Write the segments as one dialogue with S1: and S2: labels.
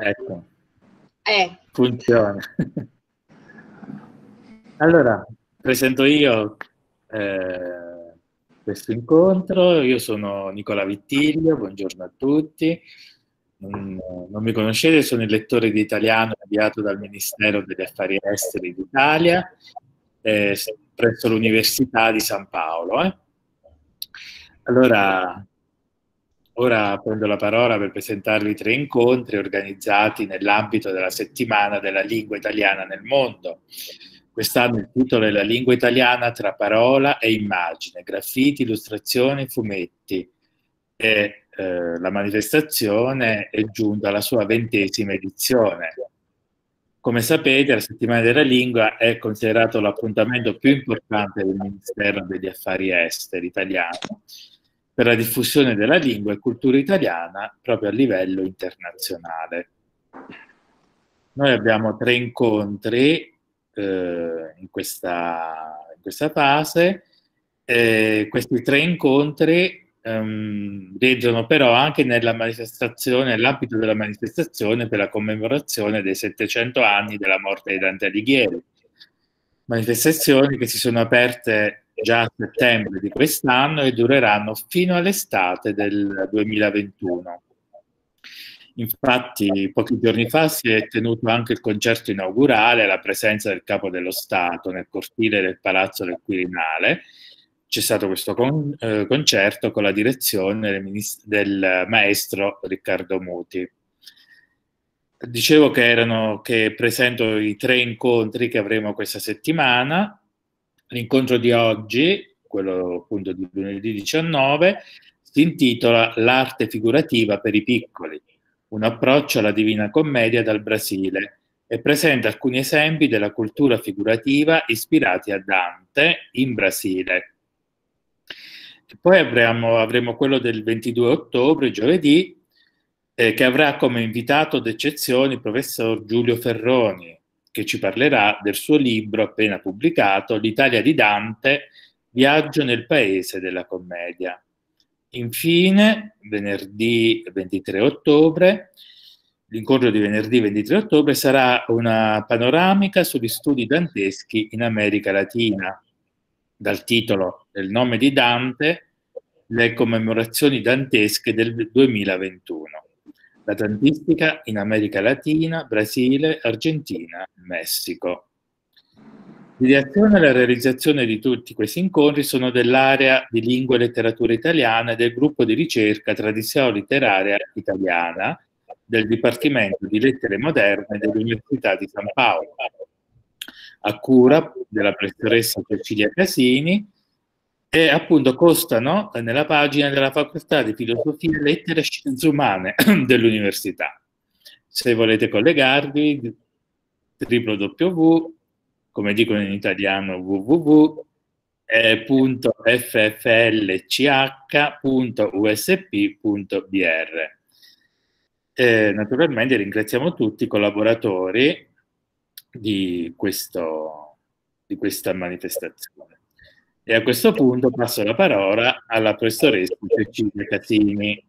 S1: ecco.
S2: Eh.
S1: Funziona. allora, presento io eh, questo incontro. Io sono Nicola Vittiglio, buongiorno a tutti. Non, non, mi conoscete, sono il lettore di italiano avviato dal Ministero degli Affari Esteri d'Italia eh, presso l'Università di San Paolo. Eh. Allora, ora prendo la parola per presentarvi tre incontri organizzati nell'ambito della settimana della lingua italiana nel mondo. Quest'anno il titolo è La lingua italiana tra parola e immagine, graffiti, illustrazioni, fumetti. E eh, la manifestazione è giunta alla sua ventesima edizione. Come sapete, la settimana della lingua è considerato l'appuntamento più importante del Ministero degli Affari Esteri italiano per la diffusione della lingua e cultura italiana proprio a livello internazionale. Noi abbiamo tre incontri eh, in, questa, in, questa, fase. Eh, questi tre incontri ehm, rientrano però anche nella manifestazione, nell'ambito della manifestazione per la commemorazione dei 700 anni della morte di Dante Alighieri. Manifestazioni che si sono aperte già a settembre di quest'anno e dureranno fino all'estate del 2021. Infatti, pochi giorni fa si è tenuto anche il concerto inaugurale alla presenza del Capo dello Stato nel cortile del Palazzo del Quirinale. C'è stato questo con, eh, concerto con la direzione del, del, maestro Riccardo Muti. Dicevo che, erano, che presento i tre incontri che avremo questa settimana. L'incontro di oggi, quello appunto di lunedì 19, si intitola L'arte figurativa per i piccoli, un approccio alla Divina Commedia dal Brasile e presenta alcuni esempi della cultura figurativa ispirati a Dante in Brasile. E poi avremo, avremo, quello del 22 ottobre, giovedì, eh, che avrà come invitato d'eccezione il professor Giulio Ferroni, che ci parlerà del suo libro appena pubblicato, L'Italia di Dante, Viaggio nel paese della commedia. Infine, venerdì 23 ottobre, l'incontro di venerdì 23 ottobre sarà una panoramica sugli studi danteschi in America Latina, dal titolo del nome di Dante, le commemorazioni dantesche del 2021 la tantistica in America Latina, Brasile, Argentina, Messico. L'ideazione e la realizzazione di tutti questi incontri sono dell'area di lingua e letteratura italiana e del gruppo di ricerca Tradizione Letteraria Italiana del Dipartimento di Lettere Moderne dell'Università di San Paolo, a cura della professoressa Cecilia Casini, e appunto costano nella pagina della facoltà di filosofia, lettere e scienze umane dell'università. Se volete collegarvi, www, come dicono in italiano, www.fflch.usp.br. Eh, naturalmente ringraziamo tutti i collaboratori di, questo, di questa manifestazione. E a questo punto passo la parola alla professoressa Cecilia Catini.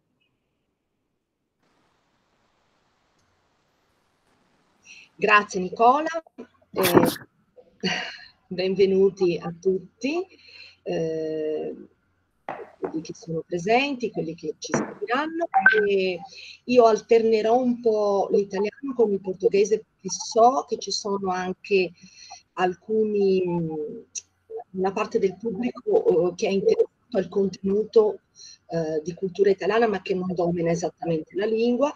S2: Grazie Nicola, eh, benvenuti a tutti, eh, quelli che sono presenti, quelli che ci seguiranno. Io alternerò un po' l'italiano con il portoghese perché so che ci sono anche alcuni una parte del pubblico eh, che è interessato al contenuto eh, di cultura italiana ma che non domina esattamente la lingua.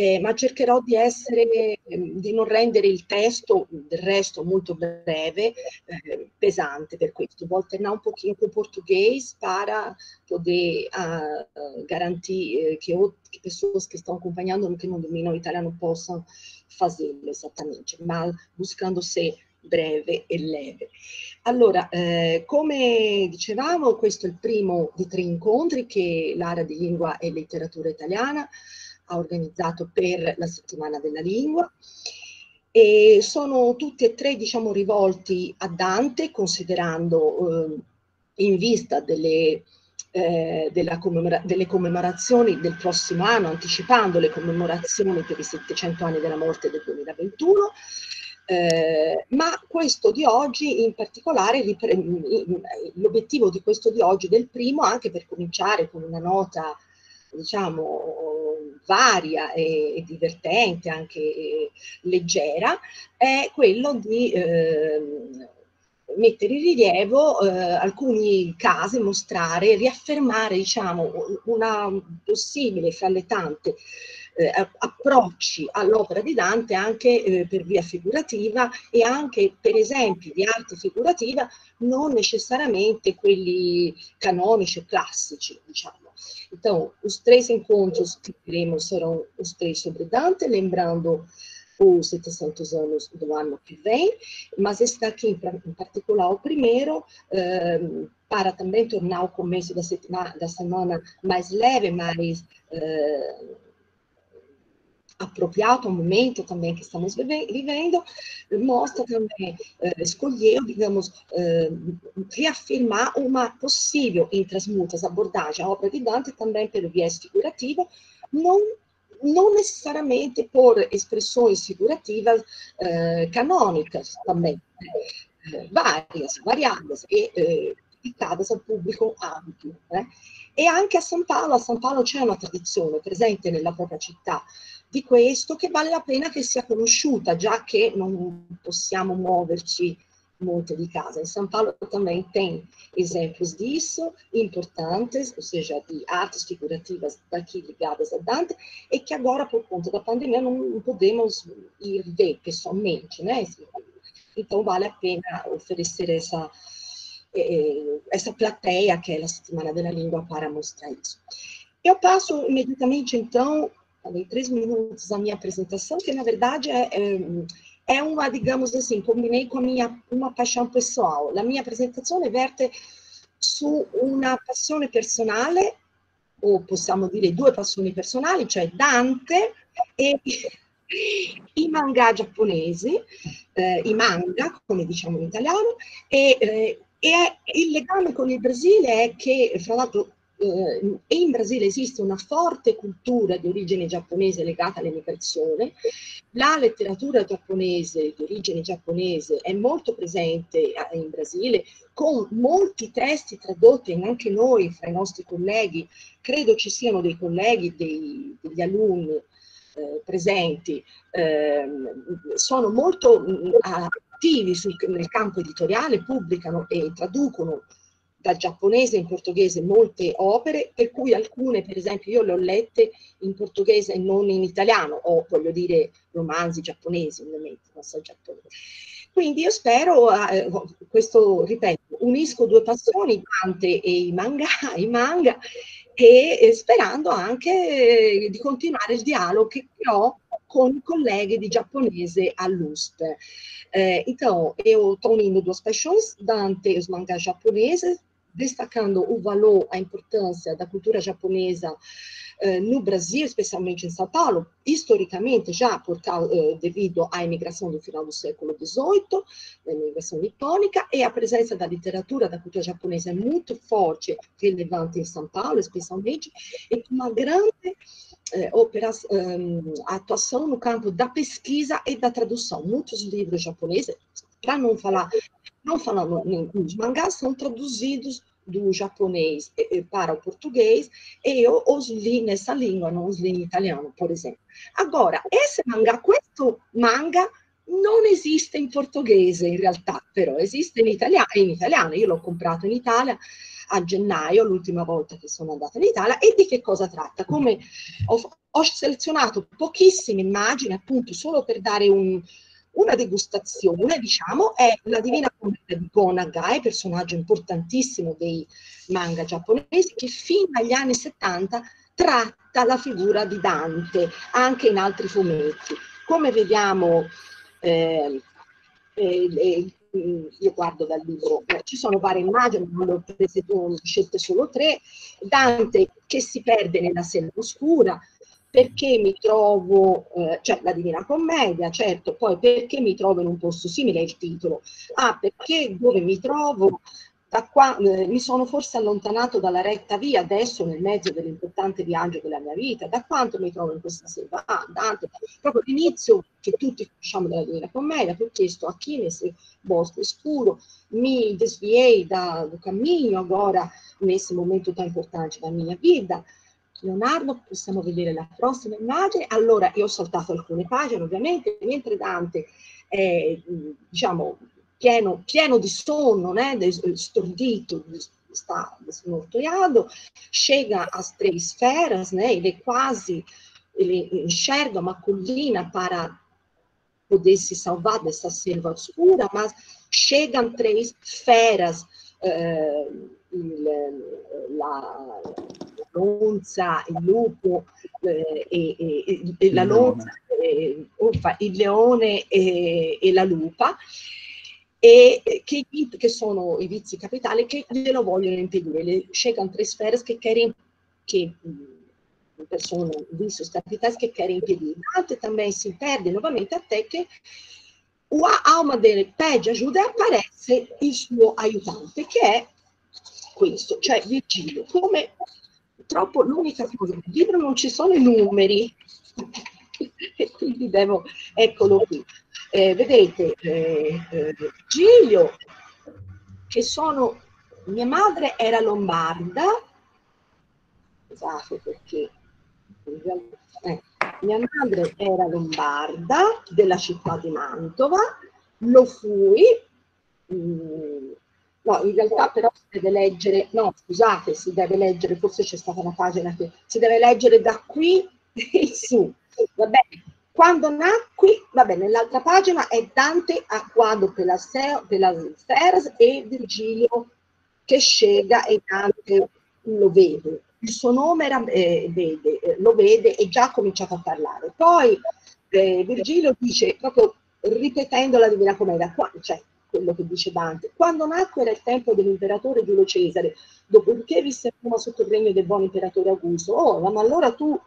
S2: Eh, ma cercherò di, essere, ehm, di non rendere il testo, del resto molto breve, eh, pesante per questo. Vou alternar um pouquinho com o português para poder uh, garantir que, que pessoas que estão acompanhando, que não dominam o italiano, possam fazê-lo exatamente, mas buscando ser breve e leve. Allora, eh, come dicevamo, questo è il primo di tre incontri che l'area di lingua e letteratura italiana ha organizzato per la settimana della lingua e sono tutti e tre diciamo rivolti a Dante considerando eh, in vista delle eh, commemora- delle commemorazioni del prossimo anno, anticipando le commemorazioni per i 700 anni della morte del 2021. Eh, ma questo di oggi in particolare, l'obiettivo di questo di oggi, del primo, anche per cominciare con una nota diciamo varia e, divertente, anche leggera, è quello di eh, mettere in rilievo eh, alcuni casi, mostrare, riaffermare diciamo, una possibile fra le tante eh, approcci all'opera di Dante anche eh, per via figurativa e anche per esempi di arte figurativa non necessariamente quelli canonici o classici, diciamo. Então, os três encontros que teremos serão os três sobre Dante, lembrando os 700 anos do ano que vem, mas esse daqui, em particular, o primeiro, eh, para também tornar o começo da da semana mais leve, mais eh, apropriado ao momento também que estamos vivendo, mostra também, eh, escolheu, digamos, eh, reafirmar uma possível, entre as muitas abordagens, a obra de Dante também pelo viés figurativo, não não necessariamente por expressões figurativas eh, canônicas também, eh, várias, variadas e eh, dedicadas ao pubblico ampio. Eh. E anche a San Paolo, a San Paolo c'è una tradizione presente nella propria città di questo che vale la pena che sia conosciuta, già che non possiamo muoverci molto di casa. Em São Paulo também tem exemplos disso, importantes, ou seja, de artes figurativas daqui ligadas a Dante, e que agora, por conta da pandemia, não podemos ir ver pessoalmente, né? Então, vale a pena oferecer essa, eh, essa plateia, é a Semana da Língua, para mostrar isso. Eu passo imediatamente, então, falei três minutos a minha apresentação, que na verdade é, é è una, digamos assim, combinei com a minha uma paixão pessoal. La mia presentazione verte su una passione personale, o possiamo dire due passioni personali, cioè Dante e i manga giapponesi, eh, i manga, come diciamo in italiano, e, eh, e il legame con il Brasile è che, fra l'altro, eh, in Brasile esiste una forte cultura di origine giapponese legata all'emigrazione, la letteratura giapponese di origine giapponese è molto presente eh, in Brasile, con molti testi tradotti anche noi, fra i nostri colleghi, credo ci siano dei colleghi, dei, degli alunni eh, presenti, eh, sono molto mh, attivi sul, nel campo editoriale, pubblicano e traducono dal giapponese in portoghese molte opere, per cui alcune, per esempio, io le ho lette in portoghese e non in italiano, o voglio dire romanzi giapponesi, ovviamente, non so giapponese. Quindi io spero, eh, questo ripeto, unisco due passioni, Dante e i manga, i manga e, e sperando anche eh, di continuare il dialogo che ho com colegas de japonese à LUSP. Eh, então, eu estou unindo duas paixões, Dante e os mangás japoneses, destacando o valor, a importância da cultura japonesa eh, no Brasil, especialmente em São Paulo, historicamente já por eh, devido à imigração do final do século XVIII, a imigração nipônica, e a presença da literatura, da cultura japonesa é muito forte, relevante em São Paulo, especialmente, e uma grande eh, ehm, atuação no campo da pesquisa e da tradução. Muitos livros japoneses, para não falar não falando os mangás, são traduzidos do japonês para o português, e eu os li nessa língua, não os li em italiano, por exemplo. Agora, esse mangá, questo manga non esiste in portoghese in realtà, però esiste in italiano, in italiano. io l'ho comprato in Italia a gennaio, l'ultima volta che sono andata in Italia, e di che cosa tratta? Come ho, ho selezionato pochissime immagini, appunto, solo per dare un, una degustazione, diciamo, è la Divina Commedia di Go Nagai, personaggio importantissimo dei manga giapponesi, che fin dagli anni 70 tratta la figura di Dante, anche in altri fumetti. Come vediamo, eh, eh, io guardo dal libro, eh, ci sono varie immagini, le ho prese, scelte solo tre, Dante che si perde nella selva oscura, perché mi trovo, eh, cioè la Divina Commedia, certo, poi perché mi trovo in un posto simile al titolo, ah, perché dove mi trovo da qua, eh, mi sono forse allontanato dalla retta via adesso nel mezzo dell'importante viaggio della mia vita, da quanto mi trovo in questa selva? Ah, Dante, proprio l'inizio che tutti conosciamo della Divina Commedia, ho chiesto a chi nesse bosco scuro, mi desviei da, do cammino agora nesse momento tão importante da mia vita. Leonardo, possiamo vedere la prossima immagine. Allora, io ho saltato alcune pagine, ovviamente, mentre Dante è, diciamo, pieno, pieno di sonno, né, stordito, está desnorteado, chega às três feras, né, ele quase ele enxerga uma colina para poder se salvar selva escura, mas chegam três feras, eh, il, la, l'onza, il lupo eh, e, e, e, la lonza, eh, il leone e, e la lupa, e che, che, sono i vizi capitali che glielo vogliono impedire. Le chegam tre sfere che querem che persone visos capitais che querem impedir. Dante também se perde novamente até che a alma dele pede ajuda e aparece il suo aiutante, che è questo, cioè Virgilio. Come purtroppo l'unica cosa, nel libro non ci sono i numeri, e quindi devo, eccolo qui. Eh, vedete, eh, eh, Giglio, che sono, mia madre era lombarda, scusate perché, eh, mia madre era lombarda della città di Mantova, lo fui, mh, mm, no, in realtà però si deve leggere, no scusate, si deve leggere, forse c'è stata una pagina che si deve leggere da qui in su, va bene, quando nacqui, vabbè, nell'altra pagina è Dante a quadro per la, per la Feras e Virgilio che scega e Dante lo vede. Il suo nome era, eh, vede, eh, lo vede e già ha cominciato a parlare. Poi eh, Virgilio dice, proprio ripetendo la Divina Commedia, qua, cioè quello che dice Dante, quando nacque era il tempo dell'imperatore Giulio Cesare, dopodiché visse Roma sotto il regno del buon imperatore Augusto. Oh, ma allora tu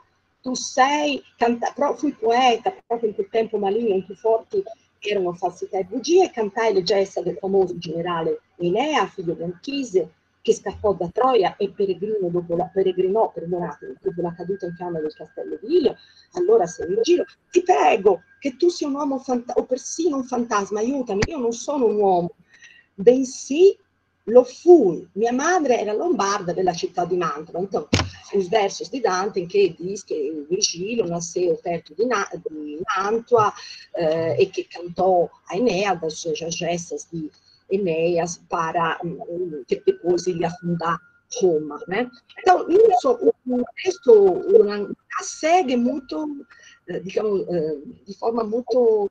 S2: tu sei, canta, fui poeta, proprio in quel tempo maligno in cui forti erano falsità e bugie, cantai le gesta del famoso generale Enea, figlio di Anchise, che scappò da Troia e dopo la, peregrinò, dopo la caduta in fiamme del castello di Ilio. Allora se mi giro, ti prego che tu sia un uomo fanta- o persino un fantasma, aiutami, io non sono un uomo, bensì lo fui. Mia madre era lombarda della città di Mantova. Então, os versos di Dante in che dice che Virgilio nasceu perto di, Na, di Mantua eh, e che cantò a Eneas as suas gestas di Eneas para che depois ele afundar Roma. Né? Então, isso, o texto segue muito, eh, diciamo, eh, di forma molto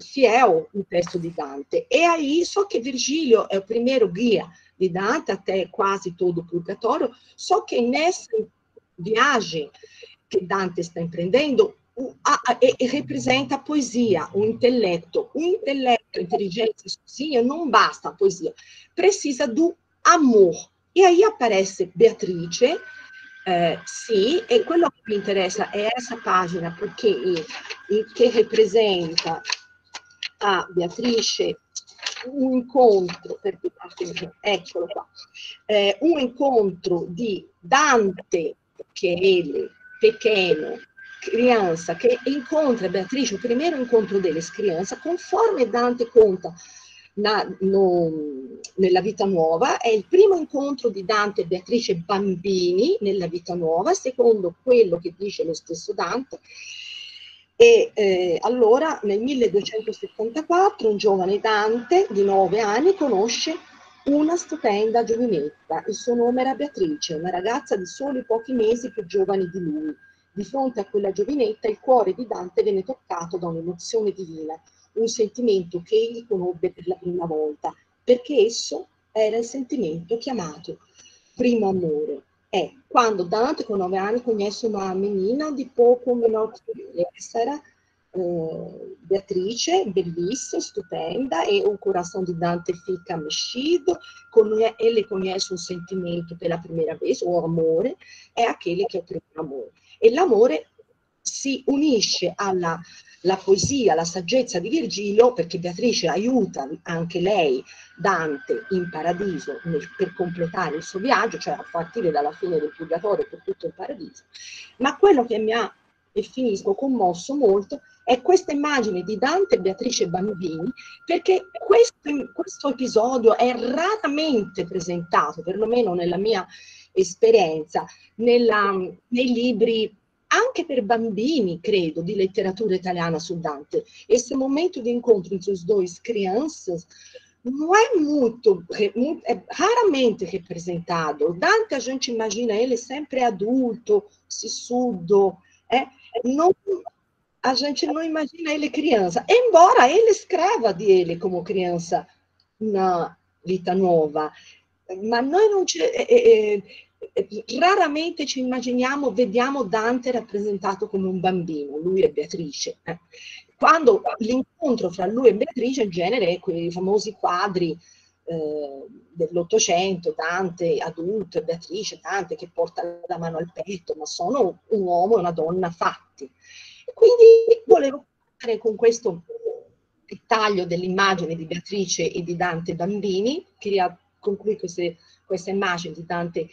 S2: fiel o texto de Dante. E aí, só que Virgílio é o primeiro guia de Dante até quase todo o purgatório, só que nessa viagem que Dante está empreendendo, a, a, e, representa a poesia, o intelecto. O intelecto, a inteligência sozinha não basta a poesia, precisa do amor. E aí aparece Beatrice, eh, sì, e quello che mi interessa è questa pagina perché che rappresenta a Beatrice un incontro, eccolo qua, eh, un incontro di Dante, che è ele, pequeno, criança, che incontra Beatrice, il primo incontro delle criança, conforme Dante conta na, no, nella vita nuova, è il primo incontro di Dante e Beatrice bambini nella vita nuova, secondo quello che dice lo stesso Dante, e eh, allora nel 1274 un giovane Dante di nove anni conosce una stupenda giovinetta. Il suo nome era Beatrice, una ragazza di soli pochi mesi più giovane di lui. Di fronte a quella giovinetta il cuore di Dante venne toccato da un'emozione divina, un sentimento che egli conobbe per la prima volta, perché esso era il sentimento chiamato primo amore. è quando Dante com nove anni conhece uma menina di poco menor che lui. Era uh, Beatrice, bellissima, stupenda, e o coração de Dante fica mexido, ele conhece um sentimento pela primeira vez, o amore, è aquele che è o primo amore. E l'amore si unisce alla la poesia, la saggezza di Virgilio, perché Beatrice aiuta anche lei Dante in paradiso nel, per completare il suo viaggio, cioè a partire dalla fine del purgatorio per tutto il paradiso. Ma quello che mi ha, e finisco, commosso molto è questa immagine di Dante e Beatrice Bambini, perché questo, questo episodio è raramente presentato, perlomeno nella mia esperienza, nella, nei libri anche per bambini, credo, di letteratura italiana su Dante. Esse momento de encontro entre os dois crianças não é muito, é raramente representado. Dante, a gente imagina ele sempre adulto, sissudo, é? a gente não imagina ele criança, embora ele escreva de ele como criança na Vita Nuova, ma noi non ci, eh, eh, raramente ci immaginiamo, vediamo Dante rappresentato come un bambino, lui e Beatrice. Eh. Quando l'incontro fra lui e Beatrice in genere quei famosi quadri eh, dell'Ottocento, Dante adulto Beatrice, Dante che porta la mano al petto, ma sono un uomo e una donna fatti. Quindi volevo fare con questo taglio dell'immagine di Beatrice e di Dante bambini, queria concluir queste, questa immagine di Dante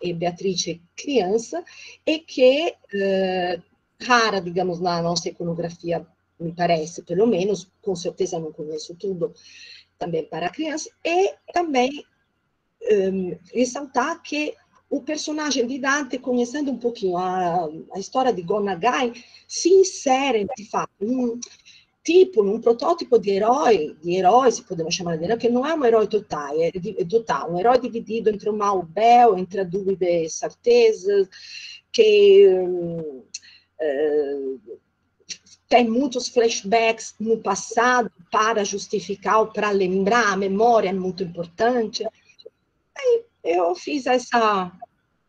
S2: e Beatrice criança e che eh, rara, digamos, na nossa iconografia, me parece, pelo menos, com certeza não conheço tudo, também para criança, e também um, ressaltar que o personagem de Dante, conhecendo um pouquinho a, a história de Gonagai, se insere, de fato, um, tipo, um prototipo di eroe, di eroe si poteva chiamare di eroe, che non è un eroe totale, è, totale, un dividido entre o mal e o bel, entre a dúvida e a certeza, que um, tem muitos flashbacks no passado para justificar ou para lembrar, a memória é muito importante. Aí eu fiz essa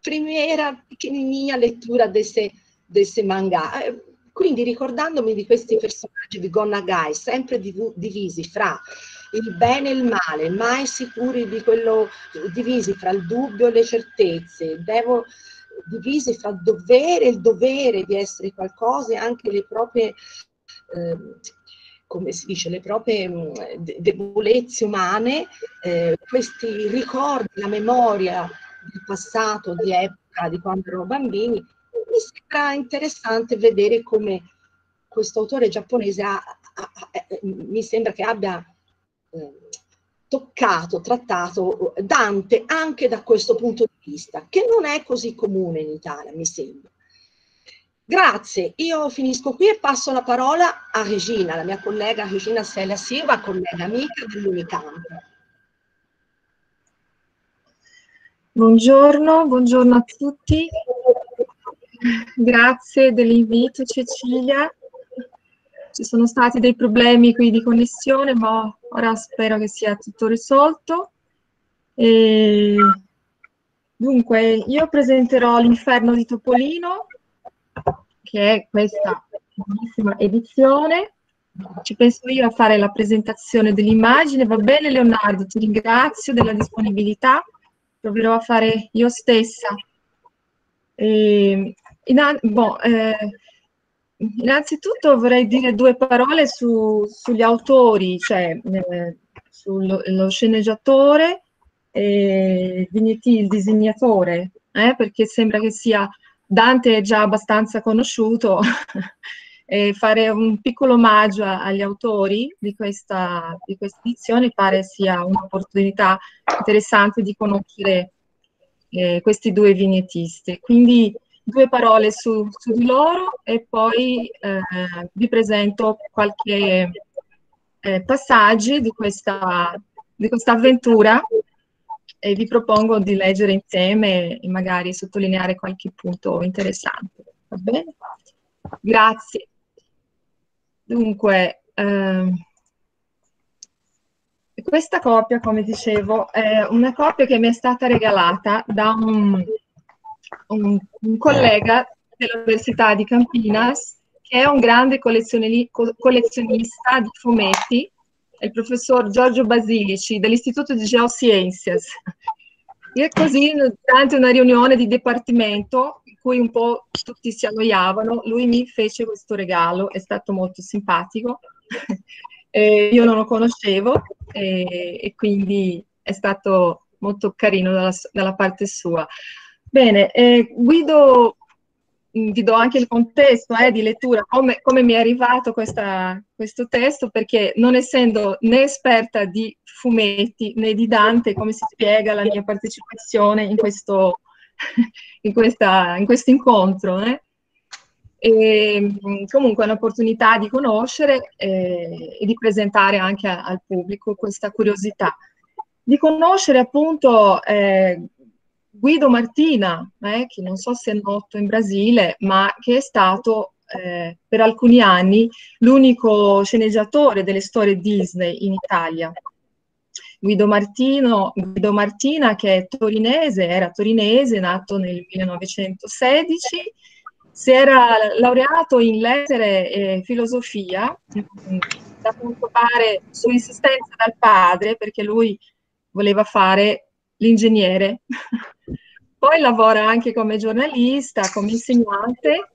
S2: primeira pequenininha leitura desse, desse mangá. Quindi ricordandomi di questi personaggi di Gonagai, sempre div- divisi fra il bene e il male, mai sicuri di quello, divisi fra il dubbio e le certezze, devo, divisi fra dovere e il dovere di essere qualcosa e anche le proprie, eh, come si dice, le proprie mh, debolezze umane, eh, questi ricordi, la memoria del passato, di epoca, di quando erano bambini, mi sembra interessante vedere come questo autore giapponese ha, ha, ha, eh, mi sembra che abbia eh, toccato, trattato Dante anche da questo punto di vista, che non è così comune in Italia, mi sembra. Grazie, io finisco qui e passo la parola a Regina, la mia collega Regina Celia Silva, collega amica dell'Unicamp.
S3: Buongiorno, buongiorno a tutti. Grazie dell'invito Cecilia. Ci sono stati dei problemi qui di connessione, ma ora spero che sia tutto risolto. E... Dunque, io presenterò l'inferno di Topolino, che è questa bellissima edizione. Ci penso io a fare la presentazione dell'immagine. Va bene Leonardo, ti ringrazio della disponibilità. Proverò a fare io stessa. E Innan- boh, eh, innanzitutto vorrei dire due parole su, sugli autori, cioè eh, sullo sceneggiatore e Vignetti, il disegnatore, eh, perché sembra che sia Dante è già abbastanza conosciuto e fare un piccolo omaggio agli autori di questa, di questa edizione pare sia un'opportunità interessante di conoscere eh, questi due vignettisti. Quindi due parole su, su di loro e poi eh, vi presento qualche eh, passaggi di questa, di questa avventura e vi propongo di leggere insieme e magari sottolineare qualche punto interessante. Va bene? Grazie. Dunque, eh, questa copia, come dicevo, è una copia che mi è stata regalata da un un, un collega dell'Università di Campinas che è un grande collezionista di fumetti, il professor Giorgio Basilici dell'Istituto di Geosciences. E così, durante una riunione di dipartimento, cui un po' tutti si annoiavano, lui mi fece questo regalo, è stato molto simpatico. io non lo conoscevo e, e, quindi è stato molto carino dalla, dalla parte sua. Bene, eh, Guido Mm, vi do anche il contesto eh, di lettura, come, come, mi è arrivato questa, questo testo, perché non essendo né esperta di fumetti né di Dante, come si spiega la mia partecipazione in questo, in questa, in questo incontro. Eh? E, mm, comunque è un'opportunità di conoscere eh, e di presentare anche a, al pubblico questa curiosità. Di conoscere appunto eh, Guido Martina, eh, che non so se è noto in Brasile, ma che è stato eh, per alcuni anni l'unico sceneggiatore delle storie Disney in Italia. Guido, Martino, Guido Martina, che è torinese, era torinese, nato nel 1916, si era laureato in lettere e filosofia, da quanto pare su insistenza dal padre, perché lui voleva fare l'ingegnere. Poi lavora anche come giornalista, come insegnante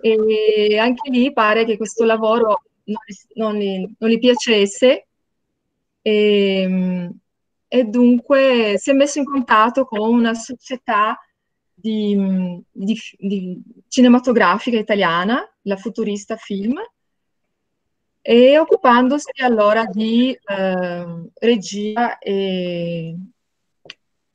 S3: e anche lì pare che questo lavoro non, non, non gli, piacesse e, ehm, e, dunque si è messo in contatto con una società di, di, di cinematografica italiana, la Futurista Film, e occupandosi allora di eh, regia e,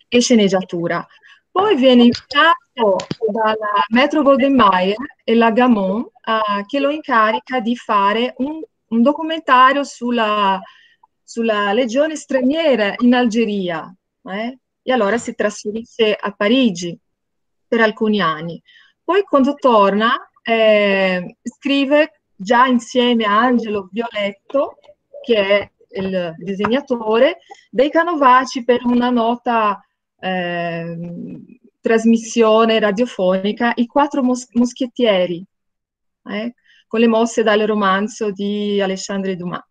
S3: e sceneggiatura. Poi viene invitato dalla Metro Golden Mayer e la Gamon uh, che lo incarica di fare un, un documentario sulla, sulla, legione straniera in Algeria. Eh? E allora si trasferisce a Parigi per alcuni anni. Poi quando torna eh, scrive già insieme a Angelo Violetto, che è il disegnatore, dei Canovaci per una nota eh, trasmissione radiofonica I quattro mos- moschettieri, eh, con le mosse dal romanzo di Alexandre Dumas.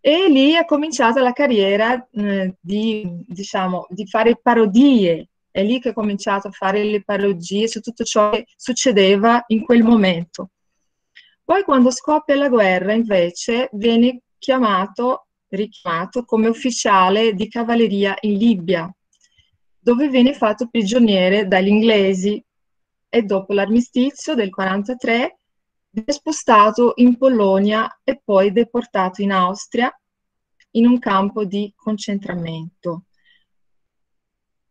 S3: E lì è cominciata la carriera eh, di, diciamo, di fare parodie, è lì che ha cominciato a fare le parodie su tutto ciò che succedeva in quel momento. Poi quando scoppia la guerra, invece, viene chiamato, richiamato come ufficiale di cavalleria in Libia, dove venne fatto prigioniere dagli inglesi e dopo l'armistizio del 43 viene spostato in Polonia e poi deportato in Austria in un campo di concentramento.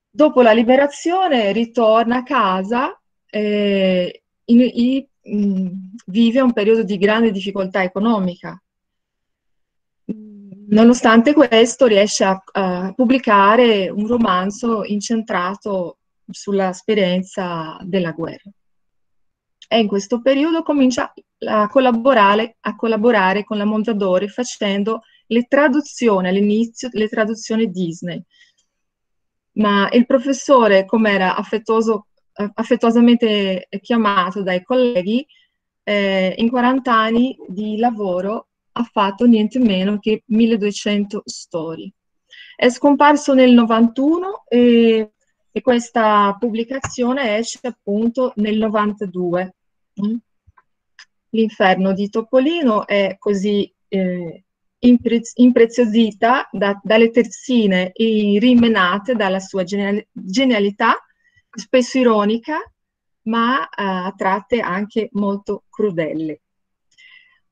S3: Dopo la liberazione ritorna a casa e in, in, in, vive un periodo di grande difficoltà economica Nonostante questo riesce a, a pubblicare un romanzo incentrato sull'esperienza della guerra. E in questo periodo comincia a collaborare, a collaborare con la Mondadori facendo le traduzioni, all'inizio le traduzioni Disney. Ma il professore, come era affettuosamente chiamato dai colleghi, eh, in 40 anni di lavoro ha fatto niente meno che 1200 storie. È scomparso nel 91 e, e questa pubblicazione esce appunto nel 92. Mm? L'inferno di Topolino è così eh, impreziosita da, dalle terzine rimenate dalla sua genialità, spesso ironica, ma eh, a tratte anche molto crudele.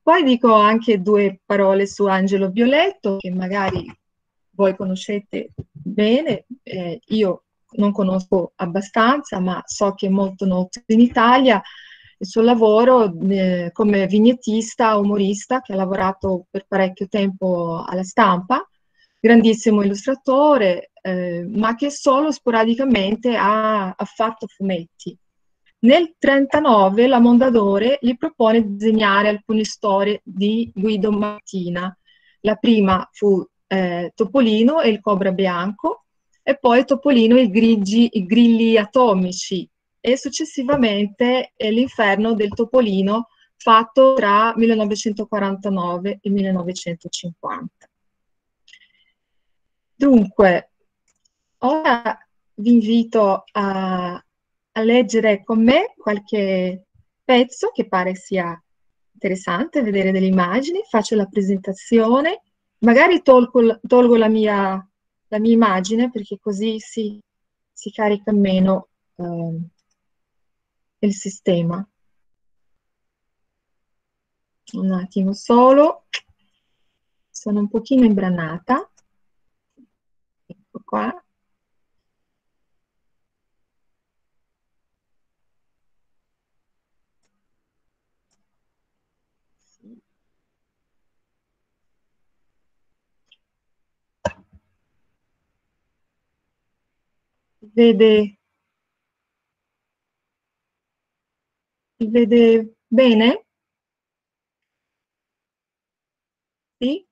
S3: Poi dico anche due parole su Angelo Violetto, che magari voi conoscete bene, eh, io non conosco abbastanza, ma so che è molto noto in Italia. Il suo lavoro eh, come vignettista, umorista, che ha lavorato per parecchio tempo alla stampa, grandissimo illustratore, eh, ma che solo sporadicamente ha, ha fatto fumetti. Nel 1939 la Mondadori gli propone di disegnare alcune storie di Guido Martina. La prima fu eh, Topolino e il Cobra Bianco e poi Topolino e i, grigi, i Grilli Atomici e successivamente eh, L'Inferno del Topolino fatto tra 1949 e 1950. Dunque, ora vi invito a a leggere con me qualche pezzo che pare sia interessante, vedere delle immagini, faccio la presentazione, magari tolgo, tolgo la, mia, la, mia, immagine perché così si, si carica meno eh, il sistema. Un attimo solo, sono un pochino imbranata. Ecco qua. Vede, vede bene? Sì?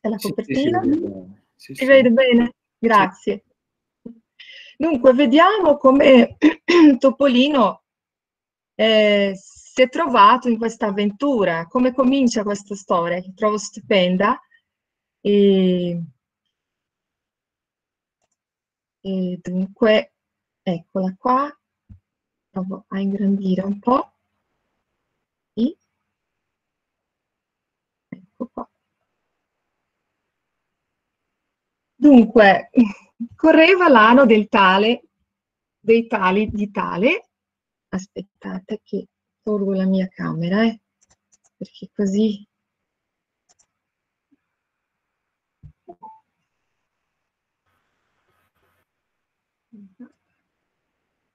S3: È la copertina? Sì, sì, si, si vede bene? Grazie. Dunque, vediamo come Topolino eh, si è trovato in questa avventura, come comincia questa storia, che trovo stupenda. E e dunque, eccola qua, provo a ingrandire un po'. Sì. Ecco qua. Dunque, correva l'anno del tale, dei tali di tale, aspettate che tolgo la mia camera, eh, perché così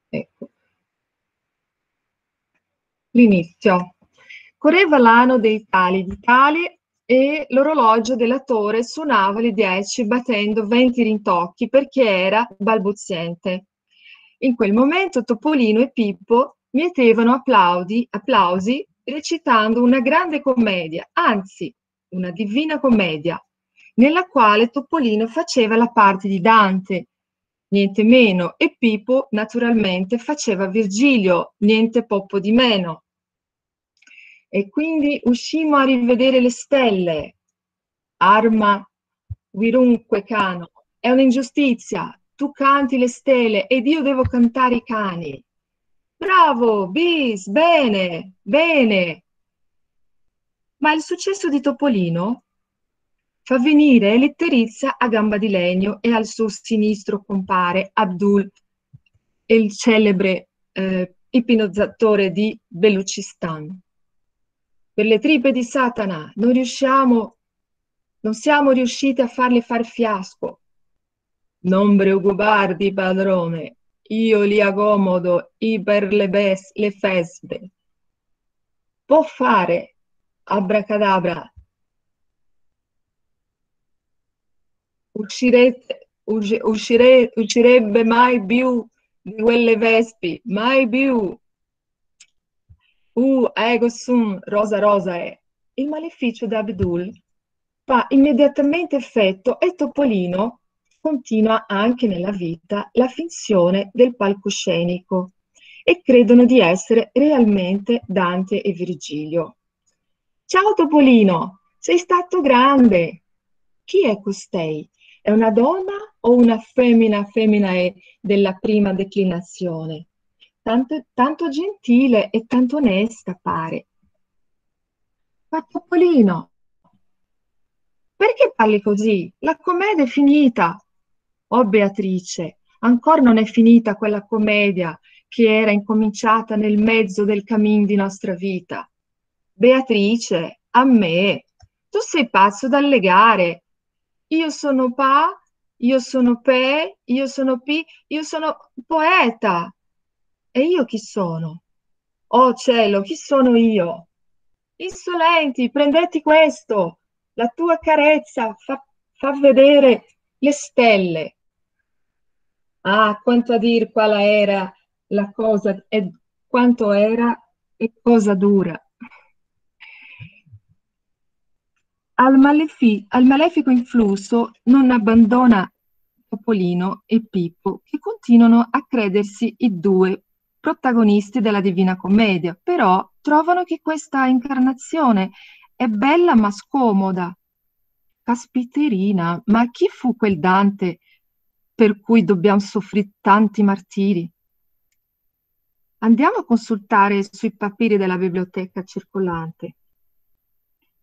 S3: Ecco. L'inizio. Correva l'anno dei tali di tali e l'orologio dell'attore suonava le 10 battendo 20 rintocchi perché era balbuziente. In quel momento Topolino e Pippo mietevano applaudi, applausi recitando una grande commedia, anzi una divina commedia, nella quale Topolino faceva la parte di Dante niente meno, e Pipo naturalmente faceva Virgilio, niente poco di meno. E quindi uscimmo a rivedere le stelle. Arma virunque cano, è un'ingiustizia, tu canti le stelle ed io devo cantare i cani. Bravo, bis, bene, bene. Ma il successo di Topolino fa venire Eletterizia a gamba di legno e al suo sinistro compare Abdul, il celebre eh, ipnotizzatore di Belucistan. Per le tripe di Satana non riusciamo, non siamo riusciti a farle far fiasco. Non preoccuparti, padrone, io li accomodo i le, bes- le feste. Può fare, abracadabra, uscirete, uscire, uscirebbe mai più di quelle vespi, mai più. Uh, ego sum, rosa rosa è. Il maleficio di Abdul fa immediatamente effetto e Topolino continua anche nella vita la finzione del palcoscenico e credono di essere realmente Dante e Virgilio. Ciao Topolino, sei stato grande. Chi è costei? È una donna o una femmina, femmina è della prima declinazione? Tanto, tanto gentile e tanto onesta pare. Ma Topolino, perché parli così? La commedia è finita. Oh Beatrice, ancora non è finita quella commedia che era incominciata nel mezzo del cammin di nostra vita. Beatrice, a me, tu sei pazzo da legare io sono Pa, io sono Pe, io sono Pi, io sono poeta. E io chi sono? Oh cielo, chi sono io? Insolenti, prendeti questo, la tua carezza fa, fa vedere le stelle. Ah, quanto a dir quale era la cosa e quanto era e cosa dura. Al, malefi- al malefico influsso non abbandona Topolino e Pippo, che continuano a credersi i due protagonisti della Divina Commedia, però trovano che questa incarnazione è bella ma scomoda. Caspiterina, ma chi fu quel Dante per cui dobbiamo soffrire tanti martiri? Andiamo a consultare sui papiri della biblioteca circolante.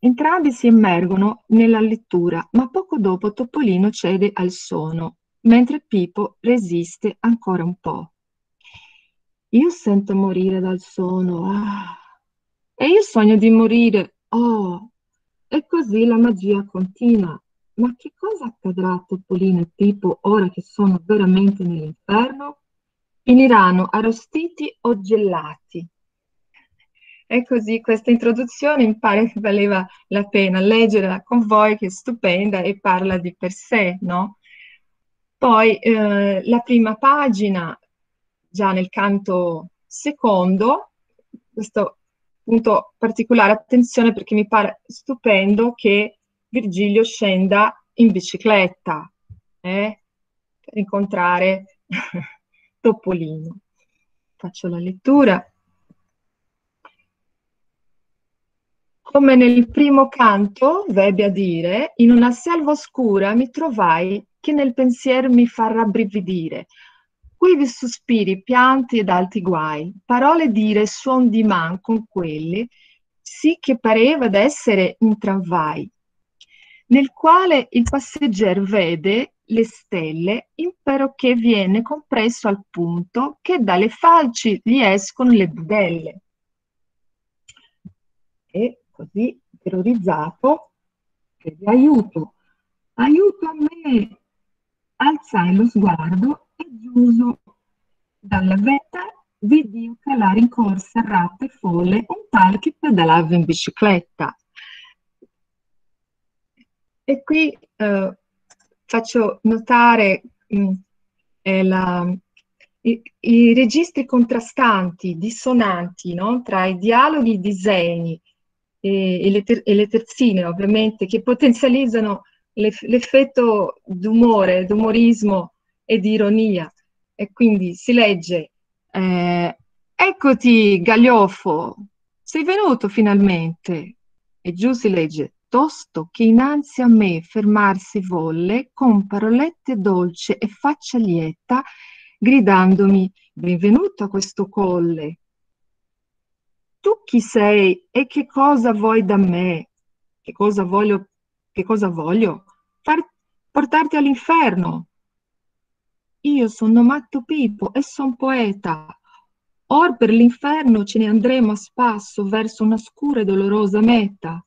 S3: Entrambi si immergono nella lettura, ma poco dopo Topolino cede al sonno, mentre Pippo resiste ancora un po'. Io sento morire dal sonno, ah, e io sogno di morire, oh, e così la magia continua. Ma che cosa accadrà a Topolino e Pippo ora che sono veramente nell'inferno? Finiranno arrostiti o gelati? E così questa introduzione mi pare che valeva la pena leggerla con voi, che è stupenda e parla di per sé, no? Poi eh, la prima pagina, già nel canto secondo, questo punto particolare attenzione perché mi pare stupendo che Virgilio scenda in bicicletta eh, per incontrare Topolino. Faccio la lettura. Come nel primo canto, vebbe a dire, in una selva oscura mi trovai che nel pensier mi fa rabbrividire. Quivi sospiri, pianti ed alti guai, parole dire suon di man con quelle, sì che pareva d'essere un tramvai, nel quale il passeggero vede le stelle, impero che viene compresso al punto che dalle falci gli escono le budelle. E così, terrorizzato, chiede aiuto, aiuto a me, alzai lo sguardo e giuso dalla vetta vidi calare in corsa ratte e folle un tal che pedalava in bicicletta. E qui eh, faccio notare mh, mm, la, i, i, registri contrastanti, dissonanti no? tra i dialoghi, i disegni e, e, le ter- e le terzine, ovviamente, che potenzializzano l'effetto d'umore, d'umorismo e di ironia. E quindi si legge, eh, eccoti Gagliofo, sei venuto finalmente. E giù si legge, tosto che innanzi a me fermarsi volle, con parolette dolce e faccia lieta, gridandomi, benvenuto a questo colle. Tu chi sei e che cosa vuoi da me? Che cosa voglio? Che cosa voglio? Far, portarti all'inferno. Io sono Matto Pippo e son poeta. Or per l'inferno ce ne andremo a spasso verso una scura e dolorosa meta.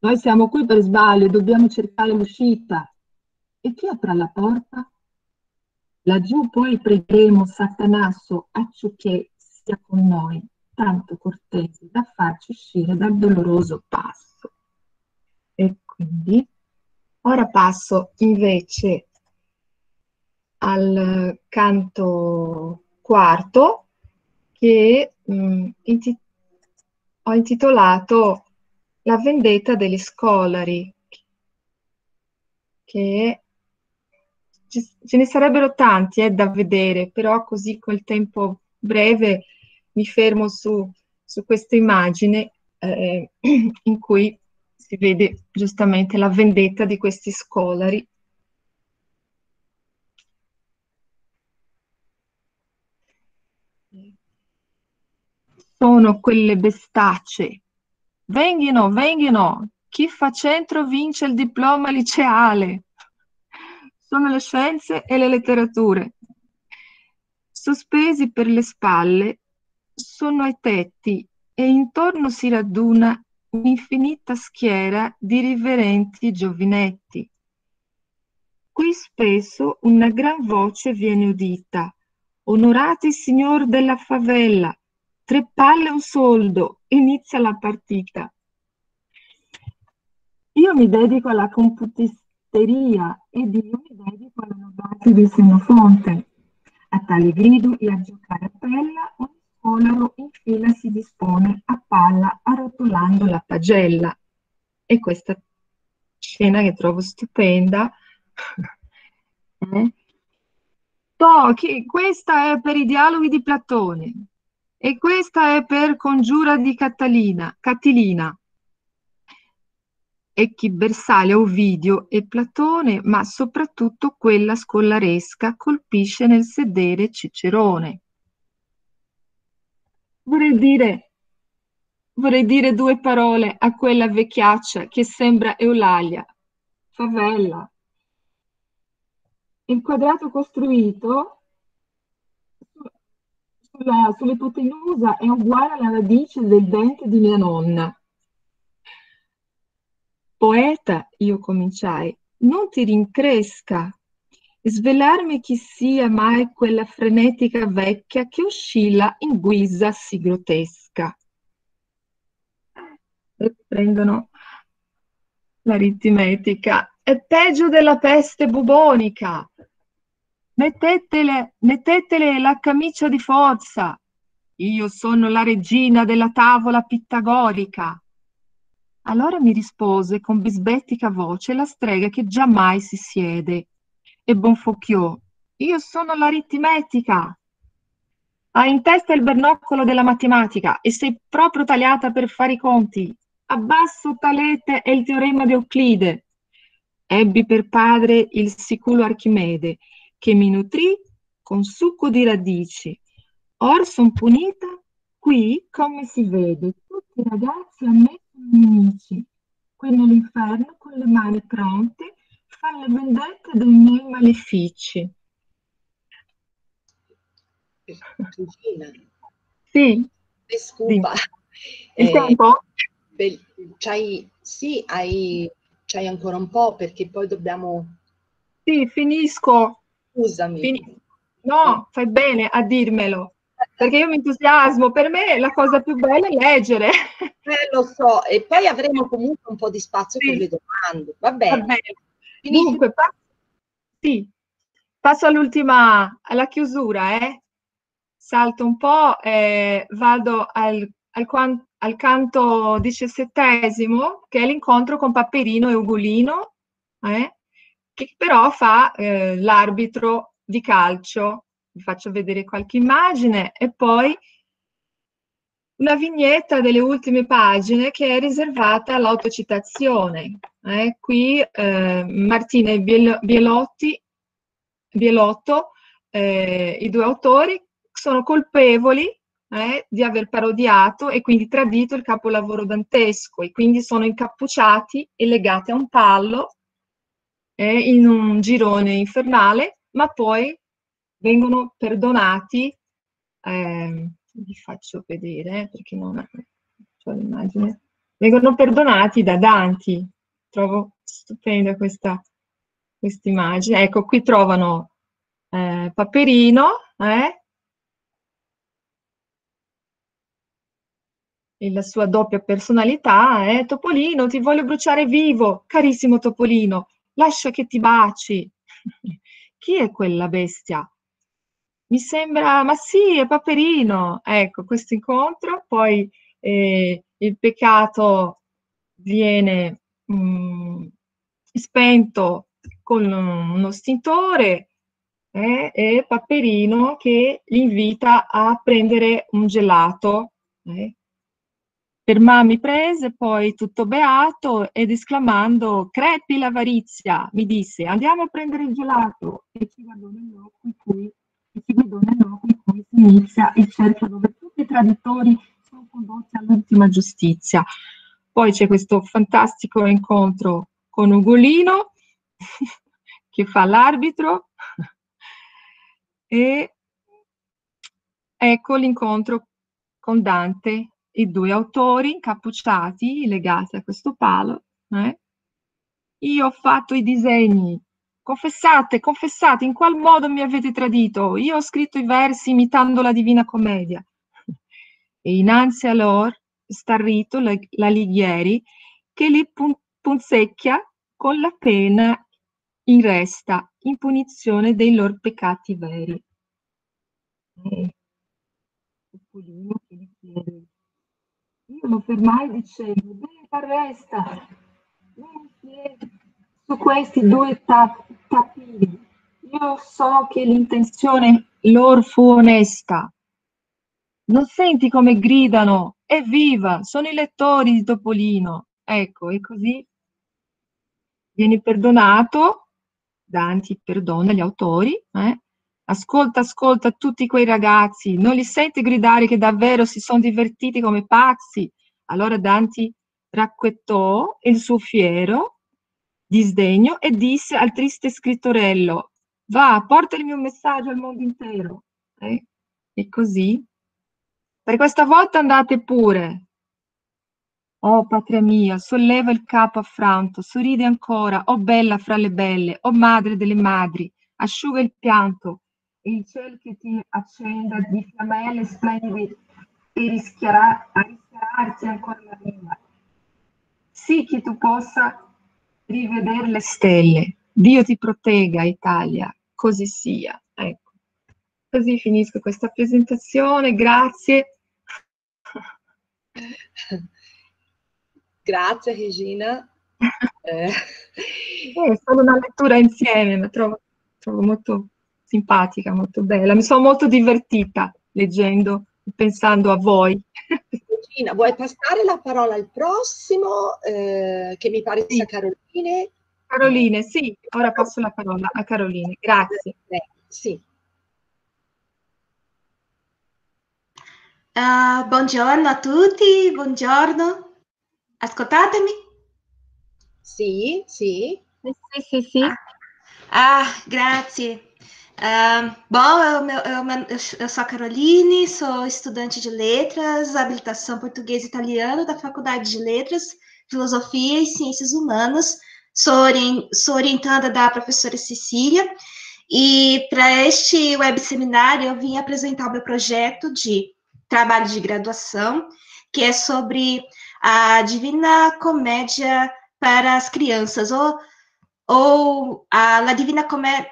S3: Noi siamo qui per sbaglio e dobbiamo cercare l'uscita. E chi apra la porta? Laggiù poi pregheremo Satanasso acciocché sia con noi, tanto cortese da farci uscire dal doloroso passo. E quindi ora passo invece al canto quarto che mh, mm, inti- ho intitolato La vendetta degli scolari, che ce ne sarebbero tanti eh, da vedere, però così col tempo breve mi fermo su, su questa immagine eh, in cui si vede giustamente la vendetta di questi scolari sono quelle bestacce. Venghino, venghino, chi fa centro vince il diploma liceale. Sono le scienze e le letterature. Sospesi per le spalle sono ai tetti e intorno si raduna un'infinita schiera di riverenti giovinetti. Qui spesso una gran voce viene udita. Onorati signor della favela, tre palle un soldo, inizia la partita. Io mi dedico alla computisteria ed io mi dedico alla nodati di Senofonte. A tale grido e a giocare a pella, ogni scolaro in fila si dispone a palla arrotolando la pagella. E questa scena che trovo stupenda. eh? Oh, questa è per i dialoghi di Platone. E questa è per congiura di Catalina, Catilina. e chi bersaglia Ovidio e Platone, ma soprattutto quella scolaresca colpisce nel sedere Cicerone. Vorrei dire, vorrei dire due parole a quella vecchiaccia che sembra Eulalia, favella. Il quadrato costruito sulla, sull'ipotenusa è uguale alla radice del dente di mia nonna. Poeta, io cominciai, non ti rincresca. Svelarmi chi sia mai quella frenetica vecchia che oscilla in guisa sì grottesca. Prendono l'aritmetica. È peggio della peste bubonica. Mettetele, mettetele la camicia di forza. Io sono la regina della tavola pittagorica. Allora mi rispose con bisbettica voce la strega che giammai si siede e bonfocchiò. Io sono l'aritmetica. Hai in testa il bernoccolo della matematica e sei proprio tagliata per fare i conti. Abbasso talete e il teorema di Euclide. Ebbi per padre il siculo Archimede che mi nutrì con succo di radici. Or son punita qui, come si vede, tutti i ragazzi a me sono nemici. Qui nell'inferno, con le mani pronte, fa le vendette dei miei malefici. Sì.
S2: Scuba.
S3: Sì. Il eh, tempo?
S2: C'hai, sì, hai, c'hai ancora un po' perché poi dobbiamo...
S3: Sì, finisco.
S2: Scusami.
S3: Fin- no, fai bene a dirmelo, perché io mi entusiasmo. Per me la cosa più bella è leggere.
S2: Eh, lo so, e poi avremo comunque un po' di spazio sì. per le domande. Va bene. Va bene.
S3: Dunque, pa- sì, passo all'ultima, alla chiusura, eh. Salto un po', eh, vado al, al, al canto diciassettesimo, che è l'incontro con Paperino e Ugolino, eh che però fa eh, l'arbitro di calcio. Vi faccio vedere qualche immagine e poi una vignetta delle ultime pagine che è riservata all'autocitazione. Eh, qui eh, Martina e Bielotto, eh, i due autori, sono colpevoli eh, di aver parodiato e quindi tradito il capolavoro dantesco e quindi sono incappucciati e legati a un pallo eh, in un girone infernale, ma poi vengono perdonati, eh, vi faccio vedere perché non ho l'immagine, vengono perdonati da Danti. Trovo stupenda questa immagine. Ecco, qui trovano eh, Paperino, eh, e la sua doppia personalità, eh, Topolino, ti voglio bruciare vivo, carissimo Topolino, lascia che ti baci. Chi è quella bestia? Mi sembra, ma sì, è Paperino. Ecco, questo incontro, poi eh, il peccato viene mh, mm, spento con uno stintore eh, e Paperino che li invita a prendere un gelato. Eh, per Fermami prese poi tutto beato ed esclamando crepi l'avarizia, mi disse andiamo a prendere il gelato e ci guardò negli occhi in cui, in cui si inizia il cerchio dove tutti i traditori sono condotti all'ultima giustizia. Poi c'è questo fantastico incontro con Ugolino che fa l'arbitro e ecco l'incontro con Dante i due autori incappucciati, legati a questo palo. Eh? Io ho fatto i disegni. Confessate, confessate, in qual modo mi avete tradito? Io ho scritto i versi imitando la Divina Commedia. E innanzi a loro, starrito la, la Lighieri, che li pun- punzecchia con la pena in resta, in punizione dei loro peccati veri. Eh. Io lo fermai dicendo, bene arresta, su questi due tappini. Io so che l'intenzione loro fu onesta. Non senti come gridano? Evviva! Sono i lettori di Topolino. Ecco, e così vieni perdonato, Dante perdona gli autori, eh? ascolta, ascolta tutti quei ragazzi, non li senti gridare che davvero si sono divertiti come pazzi. Allora Dante racquettò il suo fiero disdegno e disse al triste scrittorello, va, porta il mio messaggio al mondo intero. Eh? E così, per questa volta andate pure, Oh patria mia, solleva il capo affranto, sorride ancora, oh bella fra le belle, oh madre delle madri, asciuga il pianto, e il cielo che ti accenda di fiammelle splendide a rischiararti ancora la vita. Sì che tu possa rivedere le stelle. Dio ti protegga, Italia, così sia. Ecco. Così finisco questa presentazione, grazie.
S2: Grazie Regina.
S3: Eh. È stata una lettura insieme, la trovo, trovo, molto simpatica, molto bella. Mi sono molto divertita leggendo, pensando a voi.
S2: Regina, vuoi passare la parola al prossimo, eh, che mi pare sia Caroline?
S3: Caroline, sì, ora passo la parola a Caroline, grazie.
S2: Eh, sì.
S4: Uh, buongiorno a tutti, buongiorno. Ascoltatemi?
S2: Sì, sì.
S3: Sì, sì, sì.
S4: Ah, ah grazie. Uh, bom, eu, eu, eu, sou a Caroline, sou estudante de letras, habilitação português e italiano da Faculdade de Letras, Filosofia e Ciências Humanas. Sou, orient, sou orientada da professora Cecília e para este web seminário eu vim apresentar o meu projeto de trabalho de graduação, que é sobre a Divina Comédia para as crianças, ou, ou a La Divina Comédia.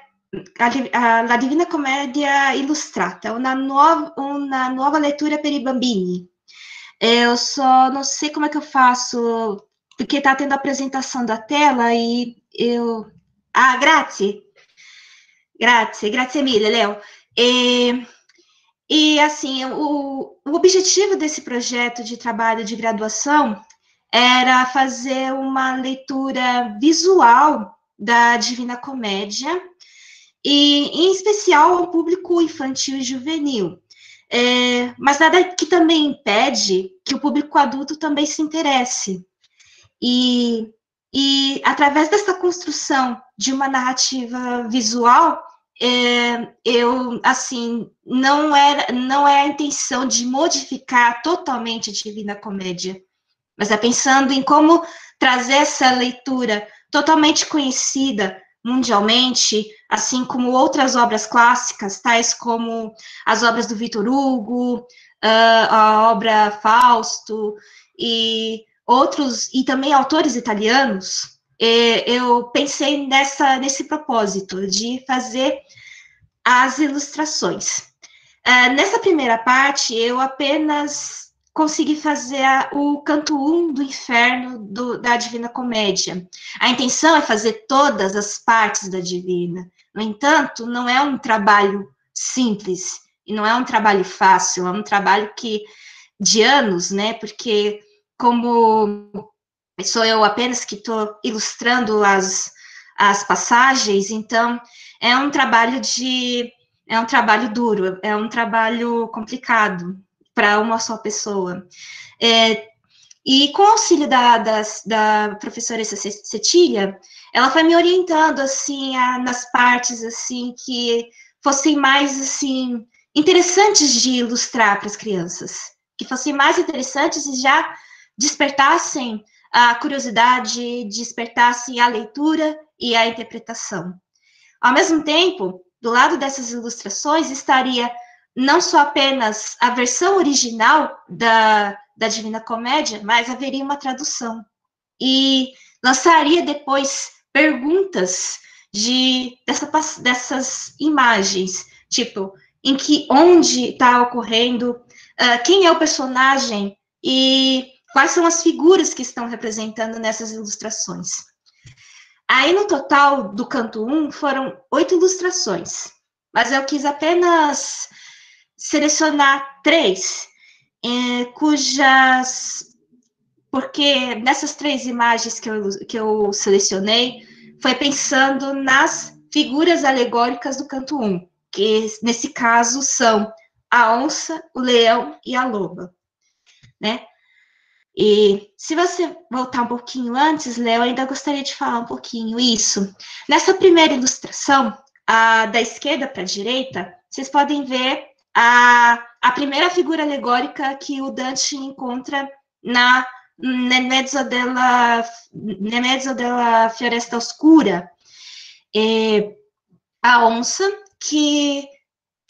S4: A, La Divina Comédia Ilustrata, uma nova, uma nova leitura per i bambini. Eu só não sei como é que eu faço, porque está tendo a apresentação da tela e eu. Ah, grazie. Grazie, grazie mille, Léo. E e, assim, o, o objetivo desse projeto de trabalho de graduação era fazer uma leitura visual da Divina Comédia, e em especial ao público infantil e juvenil. É, mas nada que também impede que o público adulto também se interesse. E, e através dessa construção de uma narrativa visual, é, eu, assim, não, era, não é a intenção de modificar totalmente a Divina Comédia, mas é pensando em como trazer essa leitura totalmente conhecida mundialmente, assim como outras obras clássicas, tais como as obras do Vitor Hugo, a obra Fausto e outros, e também autores italianos, eu pensei nessa, nesse propósito de fazer as ilustrações. Uh, nessa primeira parte, eu apenas consegui fazer a, o canto 1 um do inferno do, da Divina Comédia. A intenção é fazer todas as partes da Divina. No entanto, não é um trabalho simples e não é um trabalho fácil, é um trabalho que de anos, né? Porque como sou eu apenas que estou ilustrando as, as passagens, então é um trabalho de é um trabalho duro, é um trabalho complicado para uma só pessoa. É, e com o auxílio da, da, da professora Cecília, ela foi me orientando assim a, nas partes assim que fossem mais assim interessantes de ilustrar para as crianças, que fossem mais interessantes e já despertassem a curiosidade, despertasse a leitura e a interpretação. Ao mesmo tempo, do lado dessas ilustrações estaria não só apenas a versão original da, da Divina Comédia, mas haveria uma tradução. E lançaria depois perguntas de dessa, dessas imagens, tipo, em que onde está ocorrendo, uh, quem é o personagem e quais são as figuras que estão representando nessas ilustrações. Aí, no total do canto 1, foram oito ilustrações, mas eu quis apenas selecionar três, eh, cujas. Porque nessas três imagens que eu, que eu selecionei, foi pensando nas figuras alegóricas do canto 1, que nesse caso são a onça, o leão e a loba, né? E se você voltar um pouquinho antes, Léo, ainda gostaria de falar um pouquinho isso. Nessa primeira ilustração, a, da esquerda para a direita, vocês podem ver a, a primeira figura alegórica que o Dante encontra na nel mezzo della, nel mezzo della floresta oscura. É, a onça, que,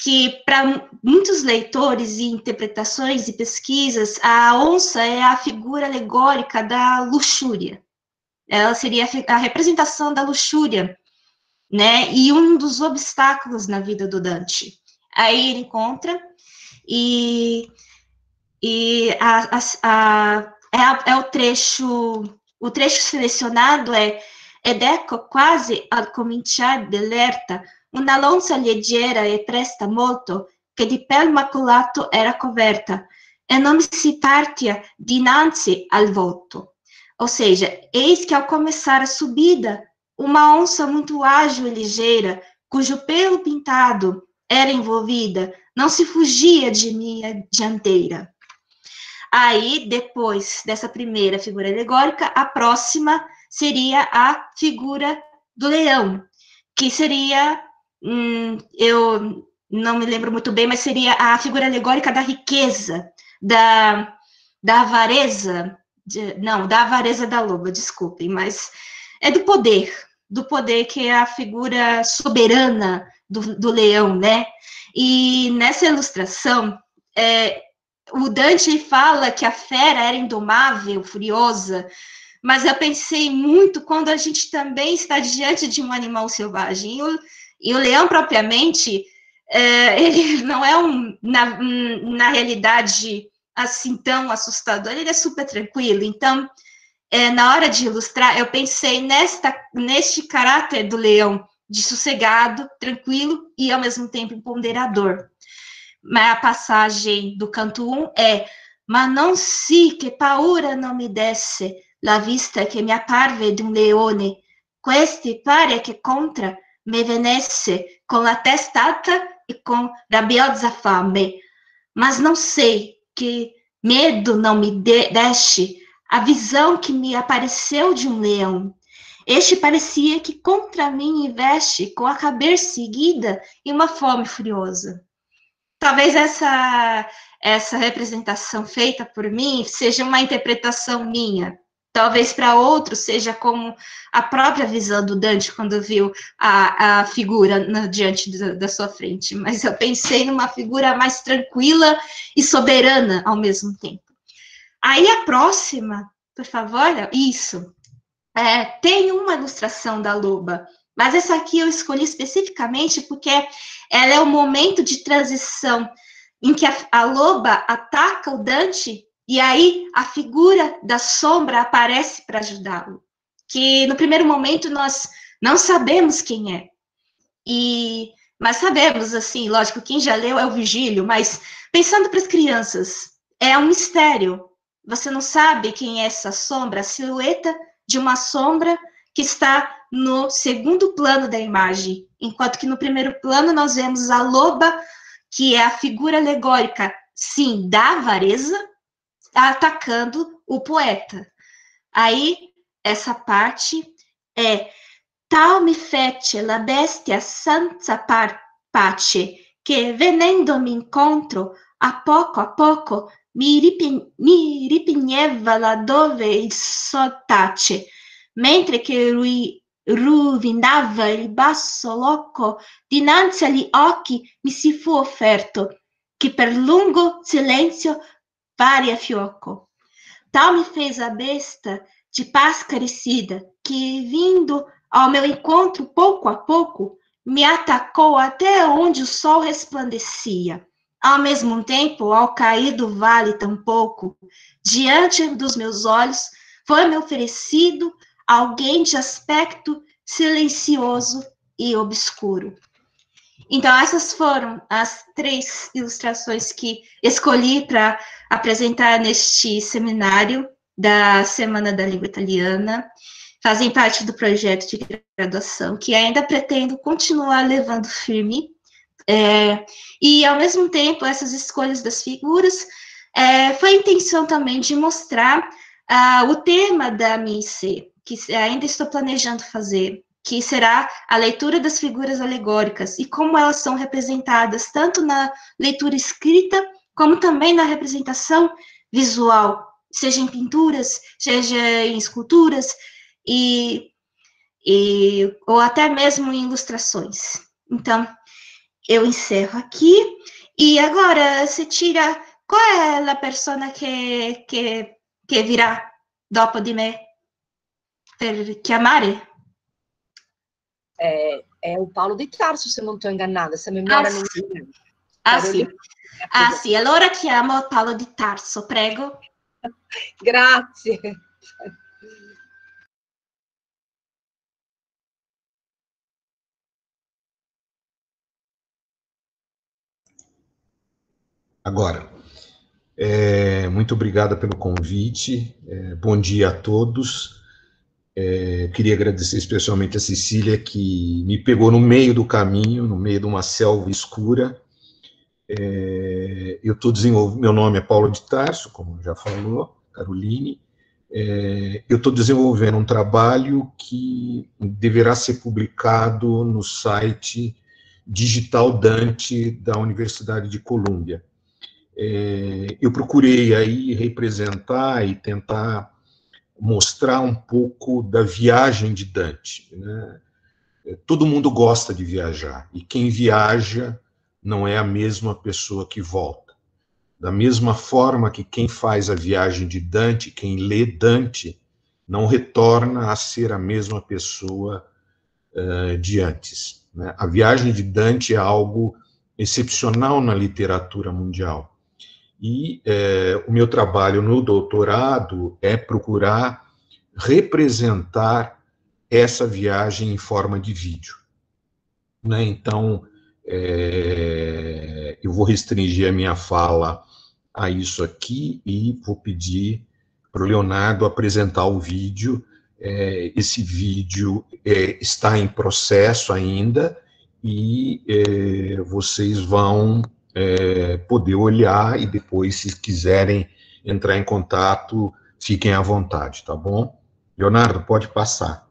S4: que para muitos leitores e interpretações e pesquisas, a onça é a figura alegórica da luxúria. Ela seria a representação da luxúria, né? E um dos obstáculos na vida do Dante. Aí ele encontra e, e a, a, a é, é o trecho, o trecho selecionado é ed ecco quasi al cominciar dell'erta una lonza leggera e presta molto che di pel maculato era coberta e non si partia dinanzi al volto. Ou seja, eis que ao começar a subida, uma onça muito ágil e ligeira, cujo pelo pintado era envolvida, não se fugia de minha dianteira. Aí, depois dessa primeira figura alegórica, a próxima seria a figura do leão, que seria, hum, eu não me lembro muito bem, mas seria a figura alegórica da riqueza, da, da avareza, de, não, da avareza da loba, desculpem, mas é do poder, do poder que é a figura soberana do, do leão, né? E nessa ilustração, é, o Dante fala que a fera era indomável, furiosa, mas eu pensei muito quando a gente também está diante de um animal selvagem. E o, e o leão, propriamente, é, ele não é um, na, na realidade, assim tão assustador, ele é super tranquilo. Então, é, na hora de ilustrar, eu pensei nesta, neste caráter do leão, de sossegado, tranquilo e, ao mesmo tempo, empoderador a passagem do canto 1 é ma non si che paura non mi desse la vista che mi apparve un leone, questi pare che contra me venesse con la testa alta e com rabbiosa fame, mas não sei que medo não me de, a visão que me apareceu de um leão. Este parecia que contra mim investe com a cabeça seguida e uma fome furiosa talvez essa essa representação feita por mim seja uma interpretação minha. Talvez para outros seja como a própria visão do Dante quando viu a, a figura na, diante da, da sua frente. Mas eu pensei numa figura mais tranquila e soberana ao mesmo tempo. Aí a próxima, por favor, isso. É, tem uma ilustração da loba mas essa aqui eu escolhi especificamente porque ela é o momento de transição em que a, a loba ataca o Dante e aí a figura da sombra aparece para ajudá-lo. Que no primeiro momento nós não sabemos quem é. E mas sabemos assim, lógico, quem já leu é o Vigílio, mas pensando para as crianças, é um mistério. Você não sabe quem é essa sombra, a silhueta de uma sombra que está no segundo plano da imagem, enquanto que no primeiro plano nós vemos a loba, que é a figura alegórica, sim, da avareza, atacando o poeta. Aí, essa parte é tal mi fece la bestia senza par pace, che venendo-me incontro, a poco a poco mi, ripin mi ripigneva laddove il sol tace, mentre che lui ruvinava il basso loco, dinanzi agli occhi mi si fu offerto, che per lungo silenzio varia fioco. Tal me fez a besta de paz carecida, que vindo ao meu encontro pouco a pouco, me atacou até onde o sol resplandecia. Ao mesmo tempo, ao cair do vale tampouco, diante dos meus olhos, foi-me oferecido alguém de aspecto silencioso e obscuro. Então, essas foram as três ilustrações que escolhi para apresentar neste seminário da Semana da Língua Italiana. fazem parte do projeto de graduação, que ainda pretendo continuar levando firme. É, e, ao mesmo tempo, essas escolhas das figuras é, foi a intenção também de mostrar uh, o tema da minha IC, que ainda estou planejando fazer, que será a leitura das figuras alegóricas e como elas são representadas tanto na leitura escrita como também na representação visual, seja em pinturas, seja em esculturas e, e ou até mesmo em ilustrações. Então, eu encerro aqui e agora se tira qual é a persona que que che virà dopo di me per chiamare?
S2: É, é o Paulo de Tarso, se não estou enganada, se a memória
S4: ah,
S2: não
S4: sì. me Ah, sì. Ah, sì, allora chiamo Paolo di Tarso, prego.
S2: Grazie.
S5: Agora, é, muito obrigada pelo convite. É, bom dia a todos. É, queria agradecer especialmente a Cecília, que me pegou no meio do caminho, no meio de uma selva escura. É, eu estou desenvolvendo. Meu nome é Paulo de Tarso, como já falou, Caroline. É, eu estou desenvolvendo um trabalho que deverá ser publicado no site Digital Dante da Universidade de Colômbia é, eu procurei aí representar e tentar mostrar um pouco da viagem de Dante. Né? É, todo mundo gosta de viajar, e quem viaja não é a mesma pessoa que volta. Da mesma forma que quem faz a viagem de Dante, quem lê Dante, não retorna a ser a mesma pessoa uh, de antes. Né? A viagem de Dante é algo excepcional na literatura mundial. E é, o meu trabalho no doutorado é procurar representar essa viagem em forma de vídeo. Né? Então, é, eu vou restringir a minha fala a isso aqui e vou pedir para o Leonardo apresentar o vídeo. É, esse vídeo é, está em processo ainda e é, vocês vão é, poder olhar e depois, se quiserem entrar em contato, fiquem à vontade, tá bom? Leonardo, pode passar.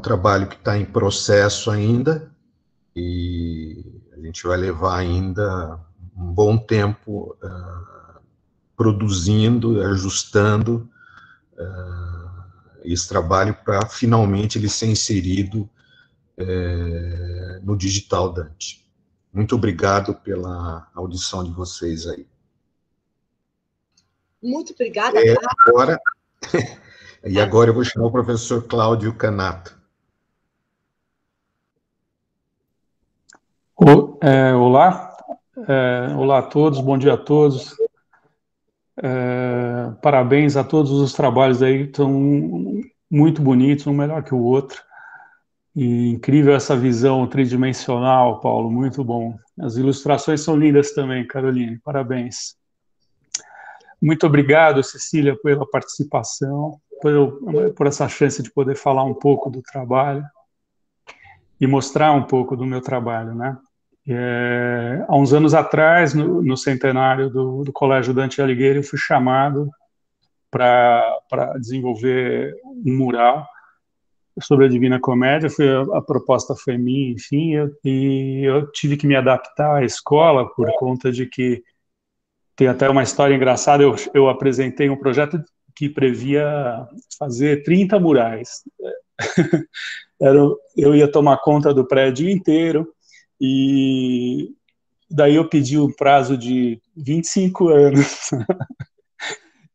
S5: Um trabalho que está em processo ainda e a gente vai levar ainda um bom tempo uh, produzindo, ajustando uh, esse trabalho para finalmente ele ser inserido uh, no digital Dante. Muito obrigado pela audição de vocês aí.
S2: Muito obrigada.
S5: É, agora, e agora eu vou chamar o professor Cláudio Canato.
S6: O, é, olá, é, olá a todos, bom dia a todos. É, parabéns a todos os trabalhos aí, estão muito bonitos, um melhor que o outro. E incrível essa visão tridimensional, Paulo, muito bom. As ilustrações são lindas também, Caroline, parabéns. Muito obrigado, Cecília, pela participação, por, por essa chance de poder falar um pouco do trabalho e mostrar um pouco do meu trabalho, né? É, há uns anos atrás, no, no centenário do, do, Colégio Dante Alighieri, eu fui chamado para desenvolver um mural sobre a Divina Comédia. Foi, a, proposta foi minha, enfim, eu, e eu tive que me adaptar à escola por conta de que tem até uma história engraçada. Eu, eu apresentei um projeto que previa fazer 30 murais. Era, eu ia tomar conta do prédio inteiro e daí eu pedi um prazo de 25 anos.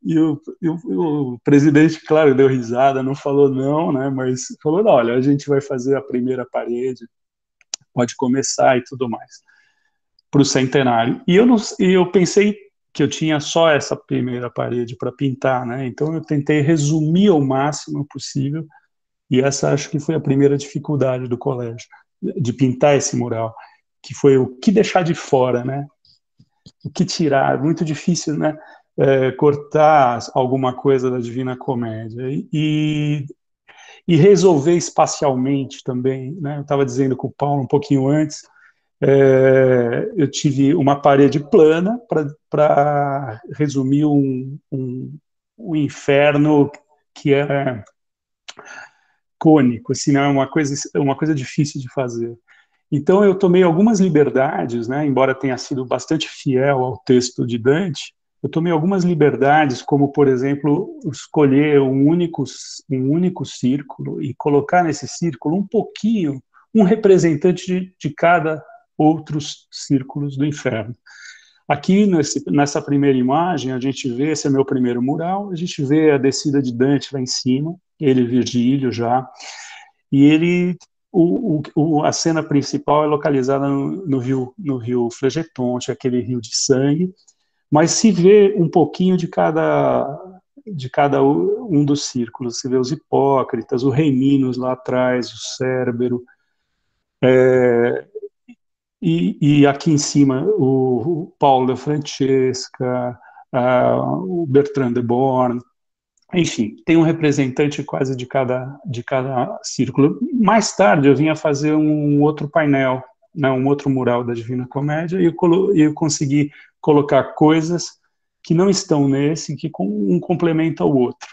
S6: E o, o, o, presidente, claro, deu risada, não falou não, né? Mas falou: não, olha, a gente vai fazer a primeira parede, pode começar e tudo mais, para o centenário. E eu, não, e eu pensei que eu tinha só essa primeira parede para pintar, né? Então eu tentei resumir ao máximo possível, e essa acho que foi a primeira dificuldade do colégio, de pintar esse mural, que foi o que deixar de fora, né? O que tirar, muito difícil, né? É, cortar alguma coisa da Divina Comédia e, e resolver espacialmente também, né? Eu estava dizendo com o Paulo um pouquinho antes, é, eu tive uma parede plana para resumir um, um, um, inferno que é cônico, assim, não é uma coisa, uma coisa difícil de fazer. Então eu tomei algumas liberdades, né, embora tenha sido bastante fiel ao texto de Dante, eu tomei algumas liberdades, como por exemplo escolher um único um único círculo e colocar nesse círculo um pouquinho um representante de, de cada outros círculos do inferno. Aqui, nesse, nessa primeira imagem, a gente vê, esse é meu primeiro mural, a gente vê a descida de Dante lá em cima, ele Virgílio já, e ele, o, o, a cena principal é localizada no, no rio, no rio Flegetonte, aquele rio de sangue, mas se vê um pouquinho de cada de cada um dos círculos, se vê os hipócritas, o rei Minos lá atrás, o Cérbero, é, e, e aqui em cima o, o Paulo Francesca, uh, o Bertrand de Born, enfim, tem um representante quase de cada, de cada círculo. Mais tarde eu vinha fazer um outro painel, né, um outro mural da Divina Comédia, e eu, eu consegui colocar coisas que não estão nesse, que um complementa o outro.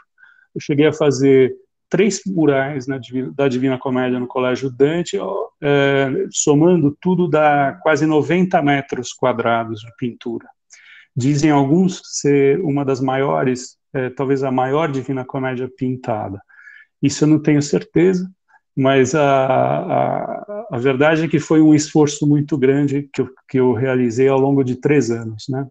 S6: Eu cheguei a fazer três murais na, da Divina Comédia no Colégio Dante, é, somando tudo dá quase 90 metros quadrados de pintura. Dizem alguns ser uma das maiores, é, talvez a maior Divina Comédia pintada. Isso eu não tenho certeza, mas a, a, a verdade é que foi um esforço muito grande que eu, que eu realizei ao longo de três anos, né?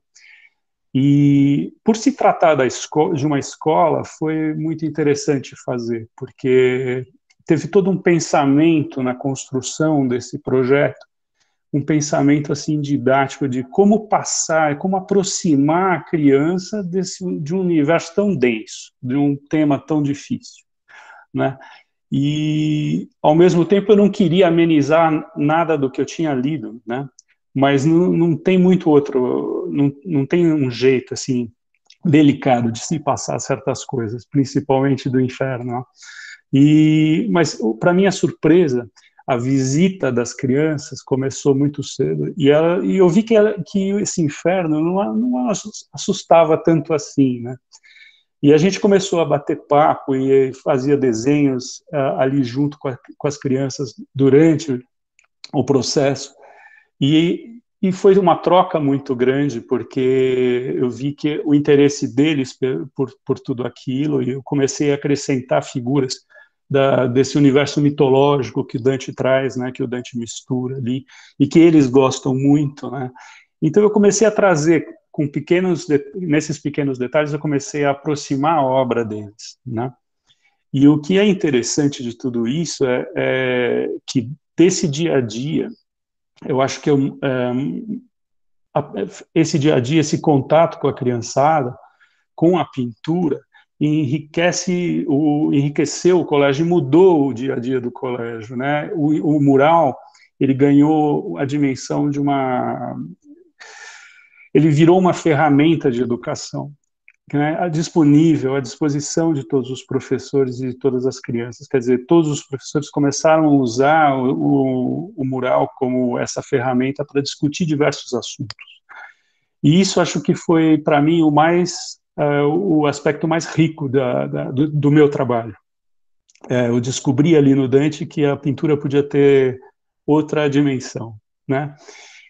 S6: E por se tratar da de uma escola, foi muito interessante fazer, porque teve todo um pensamento na construção desse projeto, um pensamento assim didático de como passar, como aproximar a criança desse de um universo tão denso, de um tema tão difícil, né? E ao mesmo tempo eu não queria amenizar nada do que eu tinha lido, né? mas não, não tem muito outro, não, não tem um jeito assim delicado de se passar certas coisas, principalmente do inferno. E mas para minha surpresa, a visita das crianças começou muito cedo e, ela, e eu vi que, ela, que esse inferno não, não assustava tanto assim, né? E a gente começou a bater papo e fazia desenhos uh, ali junto com, a, com, as crianças durante o processo. E, e foi uma troca muito grande, porque eu vi que o interesse deles por, por tudo aquilo, e eu comecei a acrescentar figuras da, desse universo mitológico que Dante traz, né, que o Dante mistura ali, e que eles gostam muito, né. Então eu comecei a trazer com pequenos, nesses pequenos detalhes, eu comecei a aproximar a obra deles, né. E o que é interessante de tudo isso é, é que desse dia a dia, eu acho que eu, é, esse dia a dia, esse contato com a criançada, com a pintura, enriquece o enriqueceu o colégio mudou o dia a dia do colégio, né? O, o mural ele ganhou a dimensão de uma ele virou uma ferramenta de educação né, disponível à disposição de todos os professores e de todas as crianças. Quer dizer, todos os professores começaram a usar o, o, o mural como essa ferramenta para discutir diversos assuntos. E isso acho que foi, para mim, o mais uh, o aspecto mais rico da, da, do, do, meu trabalho. É, eu descobri ali no Dante que a pintura podia ter outra dimensão, né?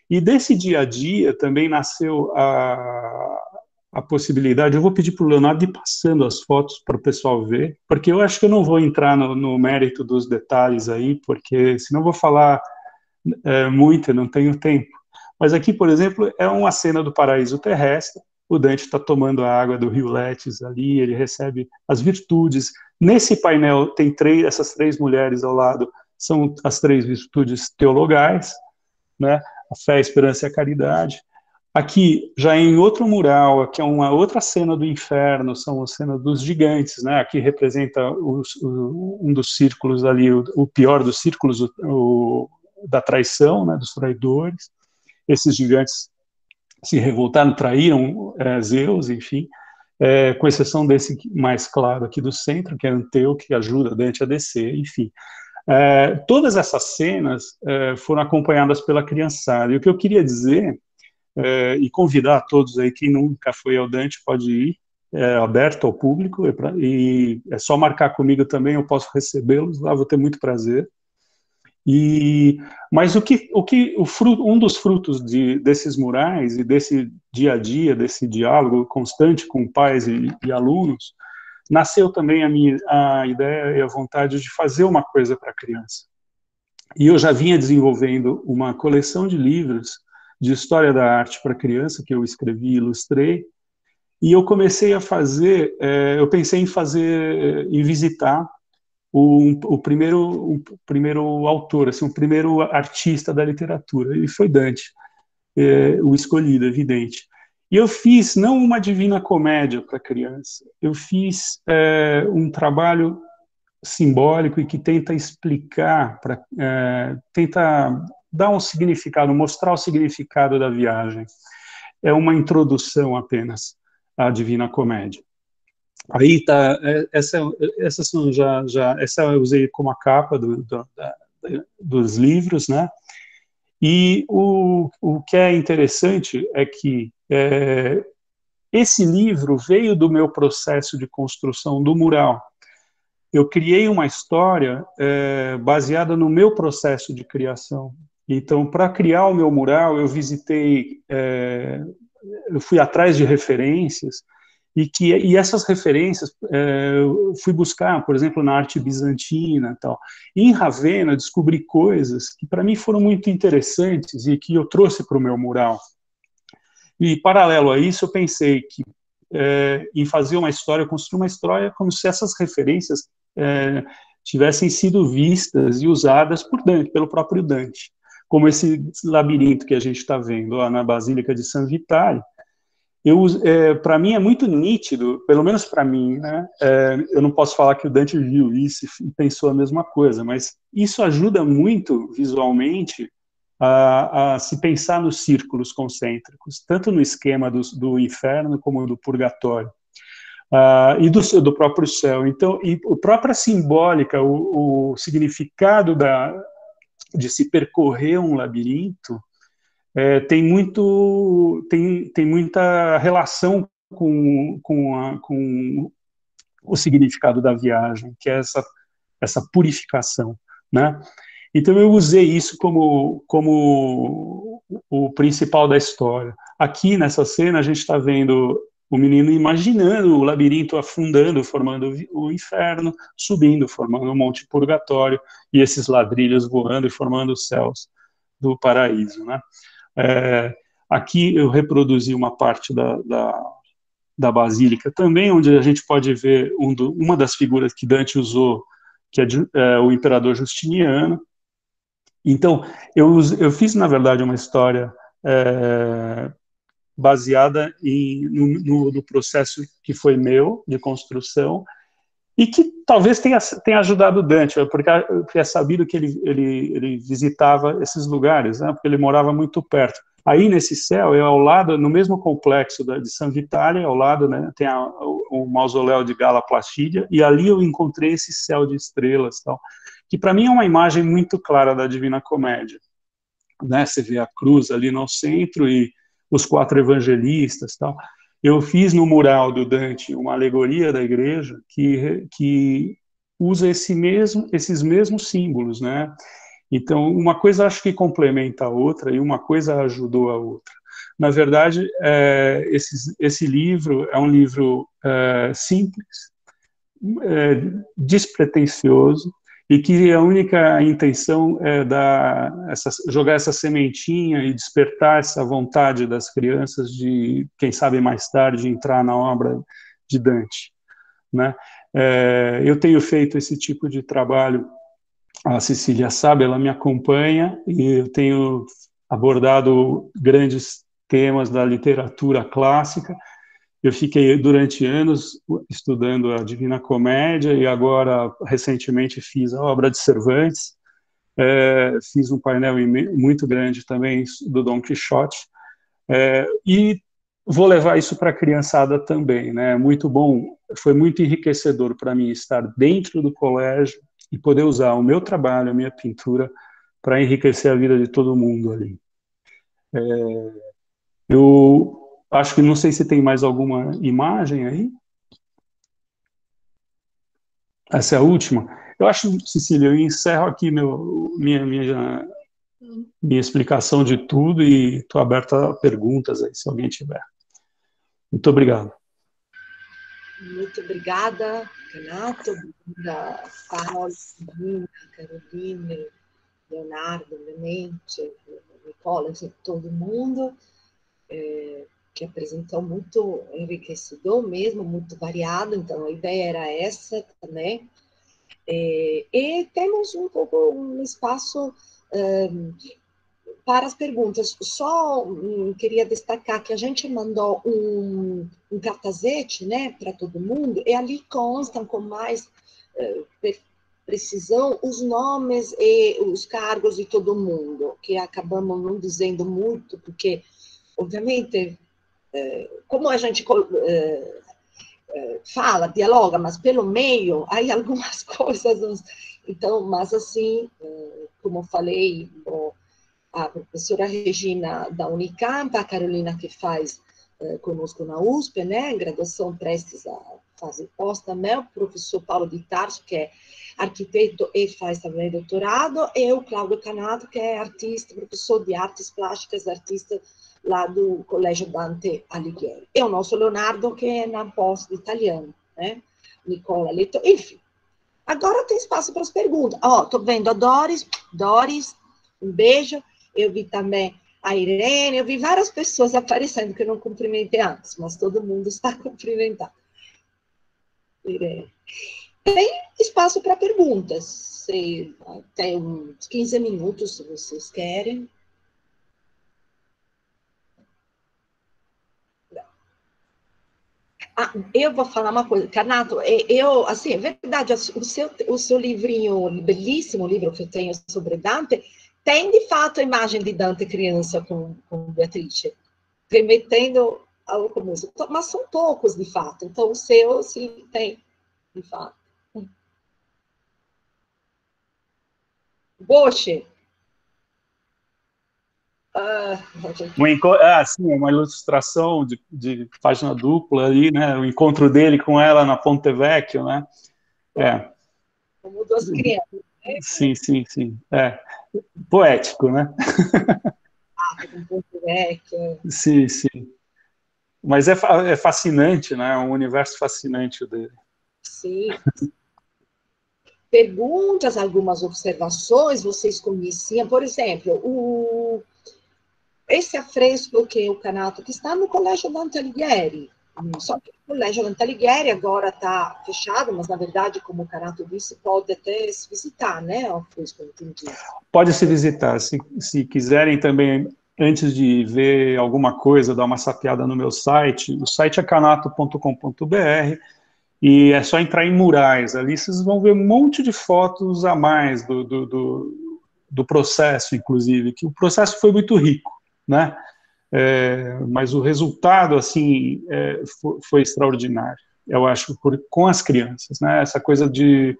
S6: E desse dia a dia também nasceu a, a possibilidade, eu vou pedir para o Leonardo ir passando as fotos para o pessoal ver, porque eu acho que eu não vou entrar no, no mérito dos detalhes aí, porque senão eu vou falar é, muito, eu não tenho tempo. Mas aqui, por exemplo, é uma cena do paraíso terrestre, o Dante está tomando a água do rio Letes ali, ele recebe as virtudes. Nesse painel tem três, essas três mulheres ao lado, são as três virtudes teologais, né? a fé, a esperança e a caridade. Aqui, já em outro mural, aqui é uma outra cena do inferno, são as cenas dos gigantes, né? Aqui representa os, o, um dos círculos ali, o, o pior dos círculos, o, da traição, né? Dos traidores. Esses gigantes se revoltaram, traíram é, Zeus, enfim, é, com exceção desse mais claro aqui do centro, que é Anteu, que ajuda Dante a descer, enfim. É, todas essas cenas é, foram acompanhadas pela criançada. E o que eu queria dizer é, e convidar a todos aí, quem nunca foi ao Dante pode ir, é aberto ao público, e, pra, e é só marcar comigo também, eu posso recebê-los lá, vou ter muito prazer. E, mas o que, o que o fruto, um dos frutos de, desses murais e desse dia a dia, desse diálogo constante com pais e, e alunos, nasceu também a minha a ideia e a vontade de fazer uma coisa para a criança. E eu já vinha desenvolvendo uma coleção de livros de história da arte para criança, que eu escrevi e ilustrei, e eu comecei a fazer, é, eu pensei em fazer, em visitar o, o, primeiro, o primeiro autor, assim, o primeiro artista da literatura, e foi Dante, é, o escolhido, evidente. E eu fiz não uma divina comédia para criança, eu fiz é, um trabalho simbólico e que tenta explicar, pra, é, tenta dar um significado, mostrar o significado da viagem. É uma introdução apenas à Divina Comédia. Aí tá, é, essa, essa são já, já, essa eu usei como a capa do, do, da, dos livros, né? E o, o que é interessante é que é, esse livro veio do meu processo de construção do mural. Eu criei uma história é, baseada no meu processo de criação. Então, para criar o meu mural, eu visitei, é, eu fui atrás de referências e que e essas referências é, eu fui buscar, por exemplo, na arte bizantina, tal. Em Ravenna descobri coisas que para mim foram muito interessantes e que eu trouxe para o meu mural. E paralelo a isso, eu pensei que é, em fazer uma história, construir uma história como se essas referências é, tivessem sido vistas e usadas por Dante, pelo próprio Dante como esse labirinto que a gente está vendo lá na Basílica de San Vitale, é, para mim é muito nítido, pelo menos para mim, né? É, eu não posso falar que o Dante viu isso e pensou a mesma coisa, mas isso ajuda muito visualmente a, a se pensar nos círculos concêntricos, tanto no esquema do, do inferno como do purgatório. Uh, e do, do, próprio céu. Então, e a própria simbólica, o, o significado da, de se percorrer um labirinto é, tem muito tem, tem muita relação com, com, a, com o significado da viagem, que é essa, essa purificação, né? Então eu usei isso como, como o principal da história. Aqui nessa cena a gente está vendo o menino imaginando o labirinto afundando, formando o inferno, subindo, formando o monte purgatório, e esses ladrilhos voando e formando os céus do paraíso. Né? É, aqui eu reproduzi uma parte da, da, da, basílica também, onde a gente pode ver um do, uma das figuras que Dante usou, que é, é o imperador Justiniano. Então, eu, eu fiz, na verdade, uma história é, baseada em, no, no, no, processo que foi meu de construção e que talvez tenha, tenha ajudado Dante, porque, é sabido que ele, ele, ele visitava esses lugares, né, porque ele morava muito perto. Aí nesse céu, é ao lado, no mesmo complexo da, de San Vitale, ao lado, né, tem a, o, o, mausoléu de Gala Placidia, e ali eu encontrei esse céu de estrelas, tal, que para mim é uma imagem muito clara da Divina Comédia. Né, você vê a cruz ali no centro e os quatro evangelistas, tal. Eu fiz no mural do Dante uma alegoria da igreja que, que usa esse mesmo, esses mesmos símbolos, né? Então, uma coisa acho que complementa a outra e uma coisa ajudou a outra. Na verdade, é, esse, esse livro é um livro é, simples, é, despretensioso, e que a única intenção é dar essa, jogar essa sementinha e despertar essa vontade das crianças de, quem sabe mais tarde, entrar na obra de Dante. Né? É, eu tenho feito esse tipo de trabalho, a Cecília sabe, ela me acompanha, e eu tenho abordado grandes temas da literatura clássica, eu fiquei durante anos estudando a Divina Comédia e agora, recentemente, fiz a obra de Cervantes. É, fiz um painel muito grande também do Dom Quixote. É, e vou levar isso para a criançada também. Né? Muito bom, foi muito enriquecedor para mim estar dentro do colégio e poder usar o meu trabalho, a minha pintura, para enriquecer a vida de todo mundo ali. É, eu Acho que não sei se tem mais alguma imagem aí. Essa é a última. Eu acho, Cecília, eu encerro aqui meu, minha, minha, minha explicação de tudo e estou aberta a perguntas aí, se alguém tiver. Muito obrigado.
S2: Muito obrigada, Renato, obrigada, Paulo, Carolina, Leonardo, Clemente, Nicola, todo mundo. É, que apresentou muito enriquecedor mesmo, muito variado, então a ideia era essa também. É, e temos um pouco um espaço um, para as perguntas. Só um, queria destacar que a gente mandou um, um cartazete né, para todo mundo, e ali constam com mais uh, precisão os nomes e os cargos de todo mundo, que acabamos não dizendo muito, porque, obviamente, como a gente eh, eh, fala, dialoga, mas pelo meio, aí algumas coisas. Então, mas assim, eh, como falei, a professora Regina da Unicamp, a Carolina que faz conosco na USP, né, graduação prestes a fazer pós também, o professor Paulo de Tarso, que é arquiteto e faz também doutorado, e o Cláudio Canato, que é artista, professor de artes plásticas, artista lá do Colégio Dante Alighieri. E o nosso Leonardo, que é na pós italiano, né? Nicola Leto, enfim. Agora tem espaço para as perguntas. Ó, oh, tô vendo a Doris, Doris, um beijo. Eu vi também a Irene, eu vi várias pessoas aparecendo que eu não cumprimentei antes, mas todo mundo está cumprimentado. Irene. Tem espaço para perguntas. Tem uns 15 minutos, se vocês querem. Ah, eu vou falar uma coisa, Canato, é, eu, assim, é verdade, o seu, o seu livrinho, belíssimo livro que eu tenho sobre Dante, tem de fato a imagem de Dante criança com, com Beatrice, remetendo ao começo, então, mas são poucos de fato, então o seu, sim, tem, de fato. Boche.
S6: Ah, ah, sim, uma ilustração de, de, página dupla ali, né? O encontro dele com ela na Ponte Vecchio, né? É.
S2: Como duas crianças. Né?
S6: Sim, sim, sim. É. Poético, né?
S2: Ah, com Ponte Vecchio.
S6: Sim, sim. Mas é, é fascinante, né? É um universo fascinante dele.
S2: Sim. Perguntas, algumas observações, vocês conheciam, por exemplo, o esse afresco que o Canato, que está no Colégio Dante Alighieri, só que o Colégio Dante Alighieri agora está fechado, mas na verdade, como o Canato disse, pode até se visitar, né, o afresco, entendi.
S6: Pode se visitar, se, se quiserem também, antes de ver alguma coisa, dar uma sapeada no meu site, o site é canato.com.br, e é só entrar em murais, ali vocês vão ver um monte de fotos a mais do, do, do, do processo, inclusive, que o processo foi muito rico né? É, mas o resultado, assim, é, foi, foi, extraordinário, eu acho, por, com as crianças, né? Essa coisa de...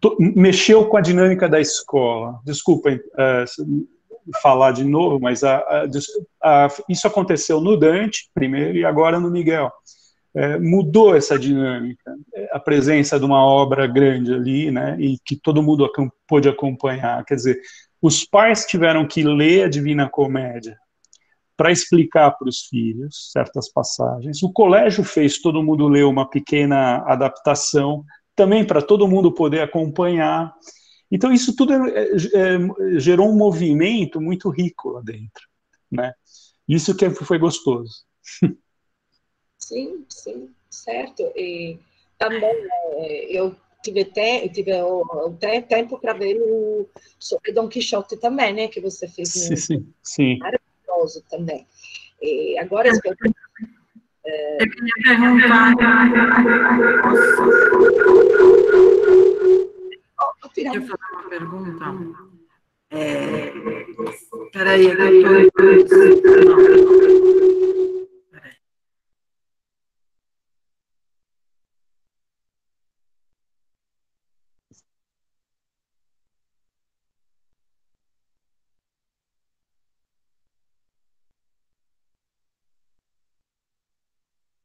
S6: To, mexeu com a dinâmica da escola. Desculpem é, falar de novo, mas a, a, a, isso aconteceu no Dante, primeiro, e agora no Miguel. É, mudou essa dinâmica, a presença de uma obra grande ali, né, e que todo mundo pôde acompanhar. Quer dizer, os pais tiveram que ler a Divina Comédia para explicar para os filhos certas passagens. O colégio fez todo mundo ler uma pequena adaptação, também para todo mundo poder acompanhar. Então, isso tudo é, é, é, gerou um movimento muito rico lá dentro. Né? Isso que foi gostoso.
S2: Sim, sim, certo. E também é, eu tive, te, tive até tempo para ver o sobre Don Quixote também, né? Que você fez.
S6: Sim, sim, sim.
S2: Maravilhoso também. E agora eu
S7: é... Eu queria perguntar. Oh, eu queria fazer uma pergunta. É... Peraí, eu estou.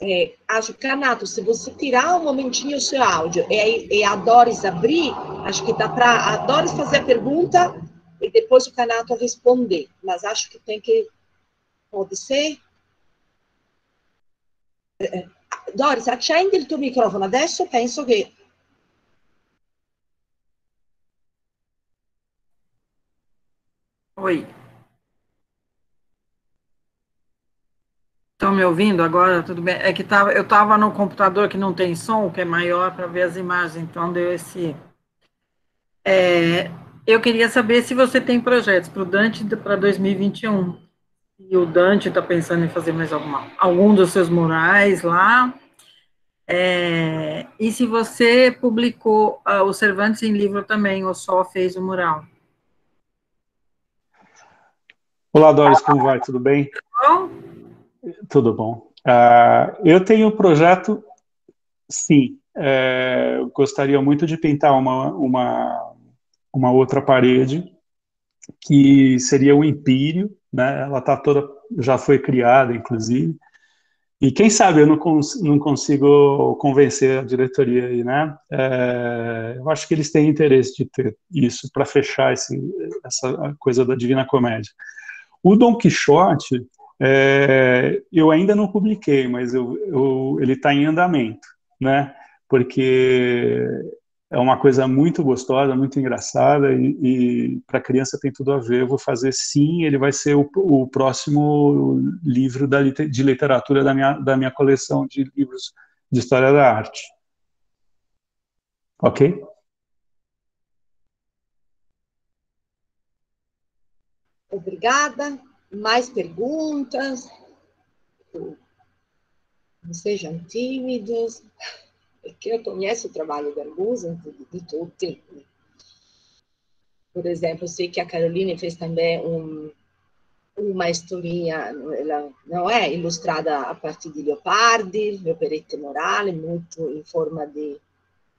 S2: É, acho que, Canato, se você tirar um momentinho o seu áudio e, e a Doris abrir, acho que dá para a Doris fazer a pergunta e depois o Canato responder. Mas acho que tem que. Pode ser? É, é. Doris, accendi il tuo microfono. Adesso penso che.
S7: Oi. Estão me ouvindo agora? Tudo bem? É que tava, eu estava no computador que não tem som, que é maior para ver as imagens, então deu esse. É, eu queria saber se você tem projetos para o Dante para 2021. E o Dante está pensando em fazer mais alguma, algum dos seus murais lá. É, e se você publicou uh, o Cervantes em livro também, ou só fez o mural?
S6: Olá, Doris, como vai? Tudo bem? Tudo bom? Tudo bom. Uh, eu tenho um projeto, sim. É, gostaria muito de pintar uma, uma, uma outra parede, que seria o Empírio, né? Ela tá toda, já foi criada, inclusive. E quem sabe eu não, cons não consigo convencer a diretoria aí, né? É, eu acho que eles têm interesse de ter isso para fechar esse, essa coisa da Divina Comédia. O Dom Quixote, é, eu ainda não publiquei, mas eu, eu, ele está em andamento, né? Porque é uma coisa muito gostosa, muito engraçada e, e para criança tem tudo a ver. Eu vou fazer sim, ele vai ser o, o próximo livro da, de literatura da minha, da minha coleção de livros de história da arte. Ok?
S2: Obrigada mais perguntas, não sejam tímidos, porque eu conheço o trabalho da Arbusa de, todo tempo. Né? Por exemplo, sei que a Caroline fez também um, uma historinha, ela não é ilustrada a partir de Leopardi, Leoperette Morale, muito em forma de,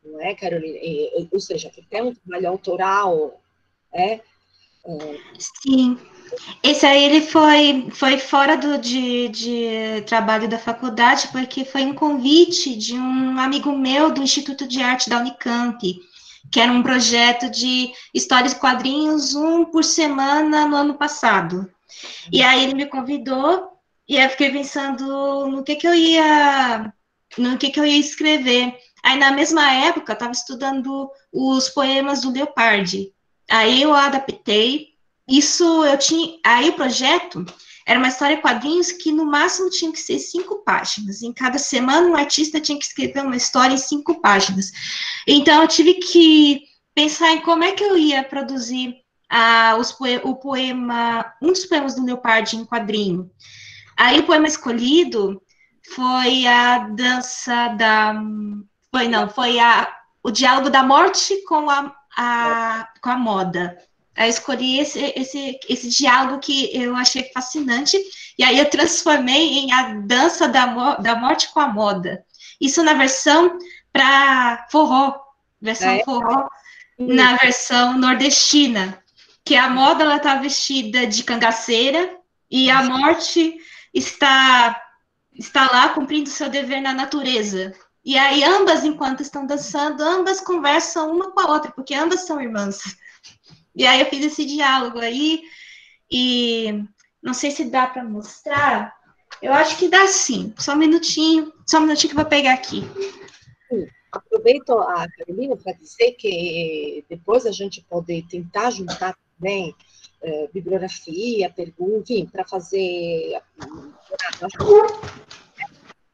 S2: não é, Caroline? E, ou seja, que tem um trabalho autoral, é?
S4: Sim. Esse aí ele foi, foi fora do, de, de trabalho da faculdade, porque foi um convite de um amigo meu do Instituto de Arte da Unicamp, que era um projeto de histórias quadrinhos, um por semana no ano passado. E aí ele me convidou, e eu fiquei pensando no que, que eu ia no que, que eu ia escrever. Aí, na mesma época, eu estava estudando os poemas do Leopardi. Aí eu adaptei. Isso eu tinha. Aí o projeto era uma história quadrinhos que no máximo tinha que ser cinco páginas. Em cada semana, um artista tinha que escrever uma história em cinco páginas. Então, eu tive que pensar em como é que eu ia produzir ah, os o poema, um dos poemas do Leopardi em quadrinho. Aí o poema escolhido foi a dança da. Foi não, foi a, o diálogo da morte com a, a, com a moda. Eu escolhi esse, esse, esse diálogo que eu achei fascinante, e aí eu transformei em a dança da, da morte com a moda. Isso na versão para forró, versão é. forró, na versão nordestina, que a moda ela está vestida de cangaceira e a morte está está lá cumprindo seu dever na natureza. E aí, ambas, enquanto estão dançando, ambas conversam uma com a outra, porque ambas são irmãs. E aí, eu fiz esse diálogo aí, e não sei se dá para mostrar. Eu acho que dá sim. Só um minutinho, só um minutinho que eu vou pegar aqui.
S2: Aproveito a Carolina para dizer que depois a gente pode tentar juntar também é, bibliografia, pergunta, enfim, para fazer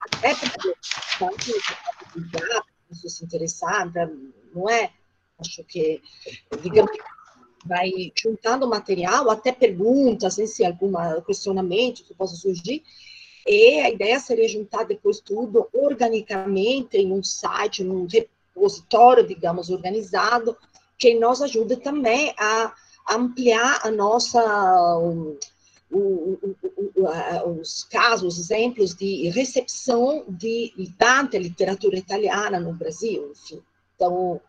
S2: até para se se não é? Acho que, digamos, vai juntando material, até perguntas, né, se algum questionamento que possa surgir, e a ideia seria juntar depois tudo organicamente em um site, num repositório, digamos, organizado, que nos ajude também a ampliar a nossa o, o, o, os casos, exemplos de recepção de tanta literatura italiana no Brasil, enfim. Então,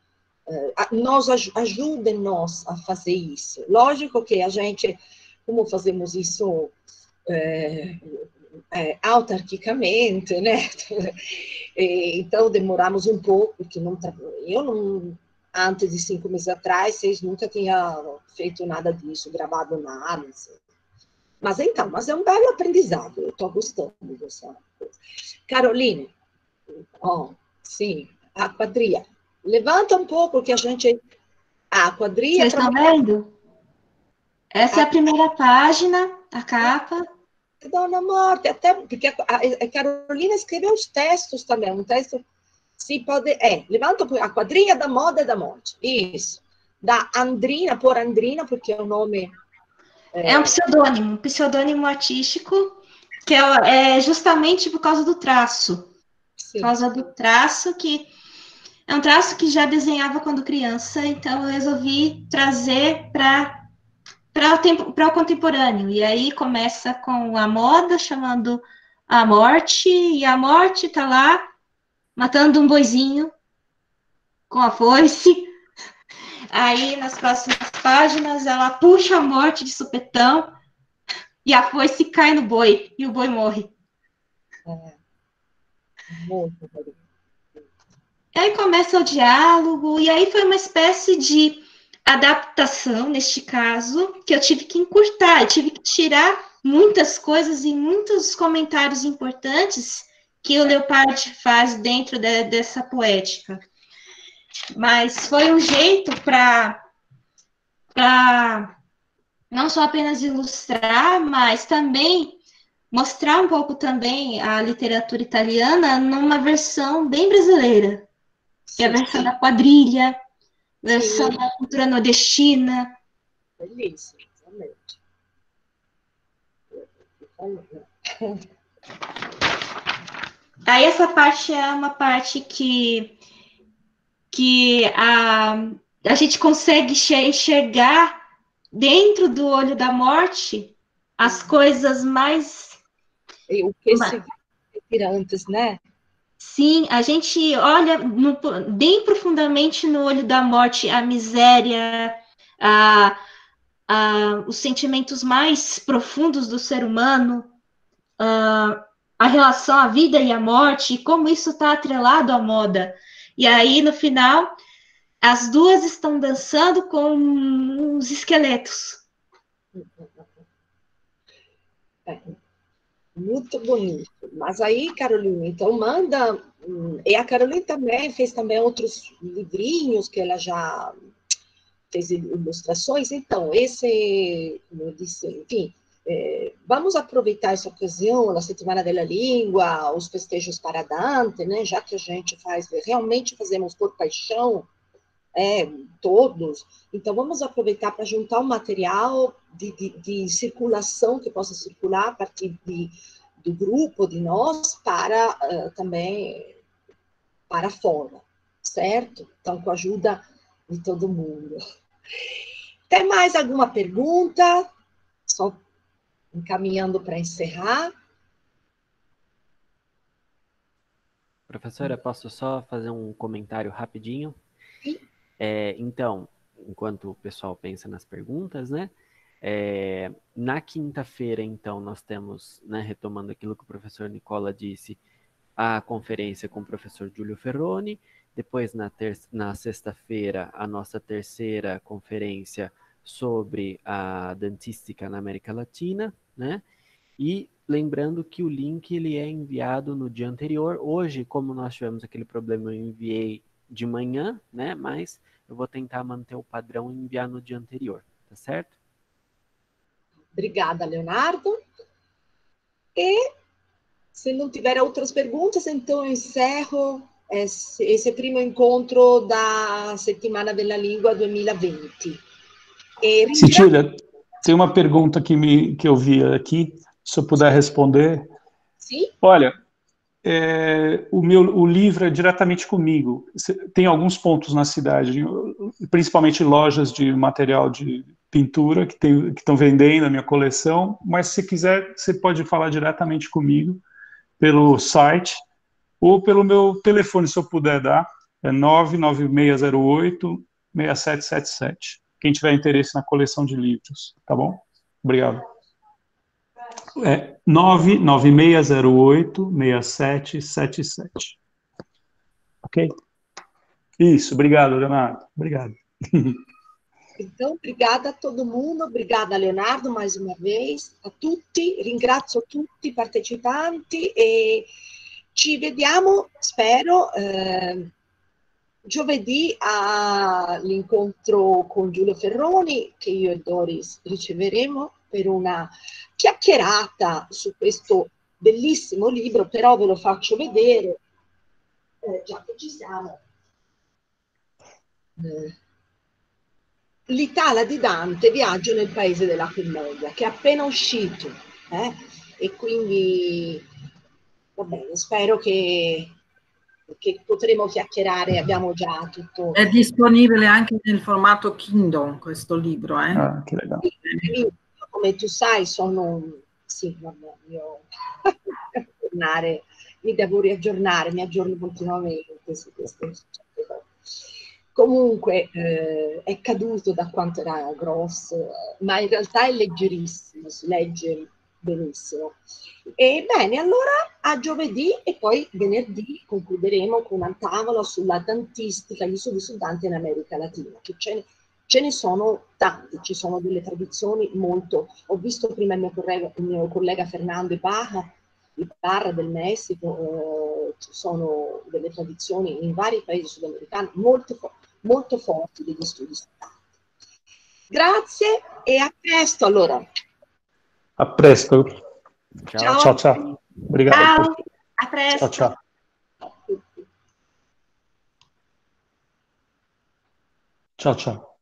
S2: nós ajudem-nos a fazer isso. Lógico que a gente, como fazemos isso é, é, autarquicamente, né? então demoramos um pouco, porque não, eu não antes de cinco meses atrás, vocês nunca tinham feito nada disso, gravado nada. Assim. Mas então, mas é um belo aprendizado, eu estou gostando dessa coisa. Caroline, ó, sim, a quadrilha. Levanta um pouco que a gente. A quadrilha.
S4: Vocês estão vendo? Essa a... é a primeira página, a capa.
S2: Dona Morte, até porque a, Carolina escreveu os textos também, um texto si pode, é, levanta a quadrinha da moda da morte, isso, da Andrina, por Andrina, porque é o nome...
S4: É, é um pseudônimo, um pseudônimo artístico, que é, é justamente por causa do traço, Sim. por causa do traço que é um traço que já desenhava quando criança, então eu resolvi trazer para para o contemporâneo. E aí começa com a moda chamando a morte e a morte está lá matando um boizinho com a foice. Aí, nas próximas páginas, ela puxa a morte de supetão e a foice cai no boi e o boi morre. É. Muito Aí começa o diálogo, e aí foi uma espécie de adaptação, neste caso, que eu tive que encurtar, eu tive que tirar muitas coisas e muitos comentários importantes que o Leopardi faz dentro de, dessa poética. Mas foi um jeito para não só apenas ilustrar, mas também mostrar um pouco também a literatura italiana numa versão bem brasileira, que é a versão da quadrilha, versão Sim. da cultura nordestina. Belíssimo, realmente. Aí essa parte é uma parte que, que a, a gente consegue enxergar dentro do olho da morte as uhum. coisas mais.
S2: O que se vira antes, né?
S4: Sim, a gente olha no, bem profundamente no olho da morte a miséria, a, uh, os sentimentos mais profundos do ser humano, uh, a relação à vida e à morte, e como isso está atrelado à moda. E aí, no final, as duas estão dançando com os esqueletos.
S2: Muito bonito. Mas aí, Carolina, então manda. Hum, e a Carolina também fez também outros livrinhos que ela já fez ilustrações. Então, esse, como eu disse, enfim, é, vamos aproveitar essa ocasião, a Semana da Língua, os festejos para Dante, né? Já que a gente faz, realmente fazemos por paixão, é, todos. Então, vamos aproveitar para juntar um material de, de, de, circulação que possa circular a partir de, do grupo, de nós, para uh, também para fora, certo? Então, com a ajuda de todo mundo. Tem mais alguma pergunta? Só encaminhando para encerrar.
S8: Professora, posso só fazer um comentário rapidinho? É, então, enquanto o pessoal pensa nas perguntas, né? É, na quinta-feira, então, nós temos, né, retomando aquilo que o professor Nicola disse, a conferência com o professor Giulio Ferroni. Depois, na, na sexta-feira, a nossa terceira conferência sobre a dentística na América Latina, né? E lembrando que o link ele é enviado no dia anterior. Hoje, como nós tivemos aquele problema, eu enviei de manhã, né? Mas eu vou tentar manter o padrão e enviar no dia anterior, tá certo?
S2: Obrigada, Leonardo. E se não tiver outras perguntas, então eu encerro esse, esse primo encontro da Settimana della Língua 2020.
S6: E... Cecília, tem uma pergunta que, me, que eu vi aqui, se eu puder responder.
S2: Sim.
S6: Olha, é, o meu o livro é diretamente comigo. Tem alguns pontos na cidade, principalmente lojas de material de pintura que estão vendendo a minha coleção, mas se quiser, você pode falar diretamente comigo pelo site ou pelo meu telefone, se eu puder dar, é 99608 6777 quem tiver interesse na coleção de livros, tá bom? Obrigado. É 99608-6777. Ok? Isso, obrigado, Leonardo. Obrigado.
S2: Então, obrigada a todo mundo, obrigada Leonardo mais uma vez, a tutti, ringrazio tutti i partecipanti e ci vediamo, spero, eh, Giovedì all'incontro con Giulio Ferroni, che io e Doris riceveremo per una chiacchierata su questo bellissimo libro, però ve lo faccio vedere, eh, già che ci siamo. Eh, L'Italia di Dante, Viaggio nel paese della commedia, che è appena uscito. Eh? E quindi, va bene, spero che che potremo chiacchierare, abbiamo già tutto.
S7: È disponibile anche nel formato Kindle questo libro, eh?
S6: Ah, che legale.
S2: Come tu sai, sono sì, vabbè, io mi devo riaggiornare, mi aggiorno continuamente su queste Comunque eh, è caduto da quanto era grosso, ma in realtà è leggerissimo, si legge Benissimo. E bene, allora a giovedì e poi venerdì concluderemo con una tavola sulla dantistica, gli studi su Dante in America Latina, che ce ne, ce ne sono tanti, ci sono delle tradizioni molto... Ho visto prima il mio collega, il mio collega Fernando Ibarra, Ibarra del Messico, eh, ci sono delle tradizioni in vari paesi sudamericani molto, molto forti degli studi Dante. Grazie e a presto allora.
S6: A presto.
S4: Ciao.
S6: Ciao, ciao. Obrigado.
S4: Ciao. A presto.
S6: Ciao, ciao. Ciao, ciao.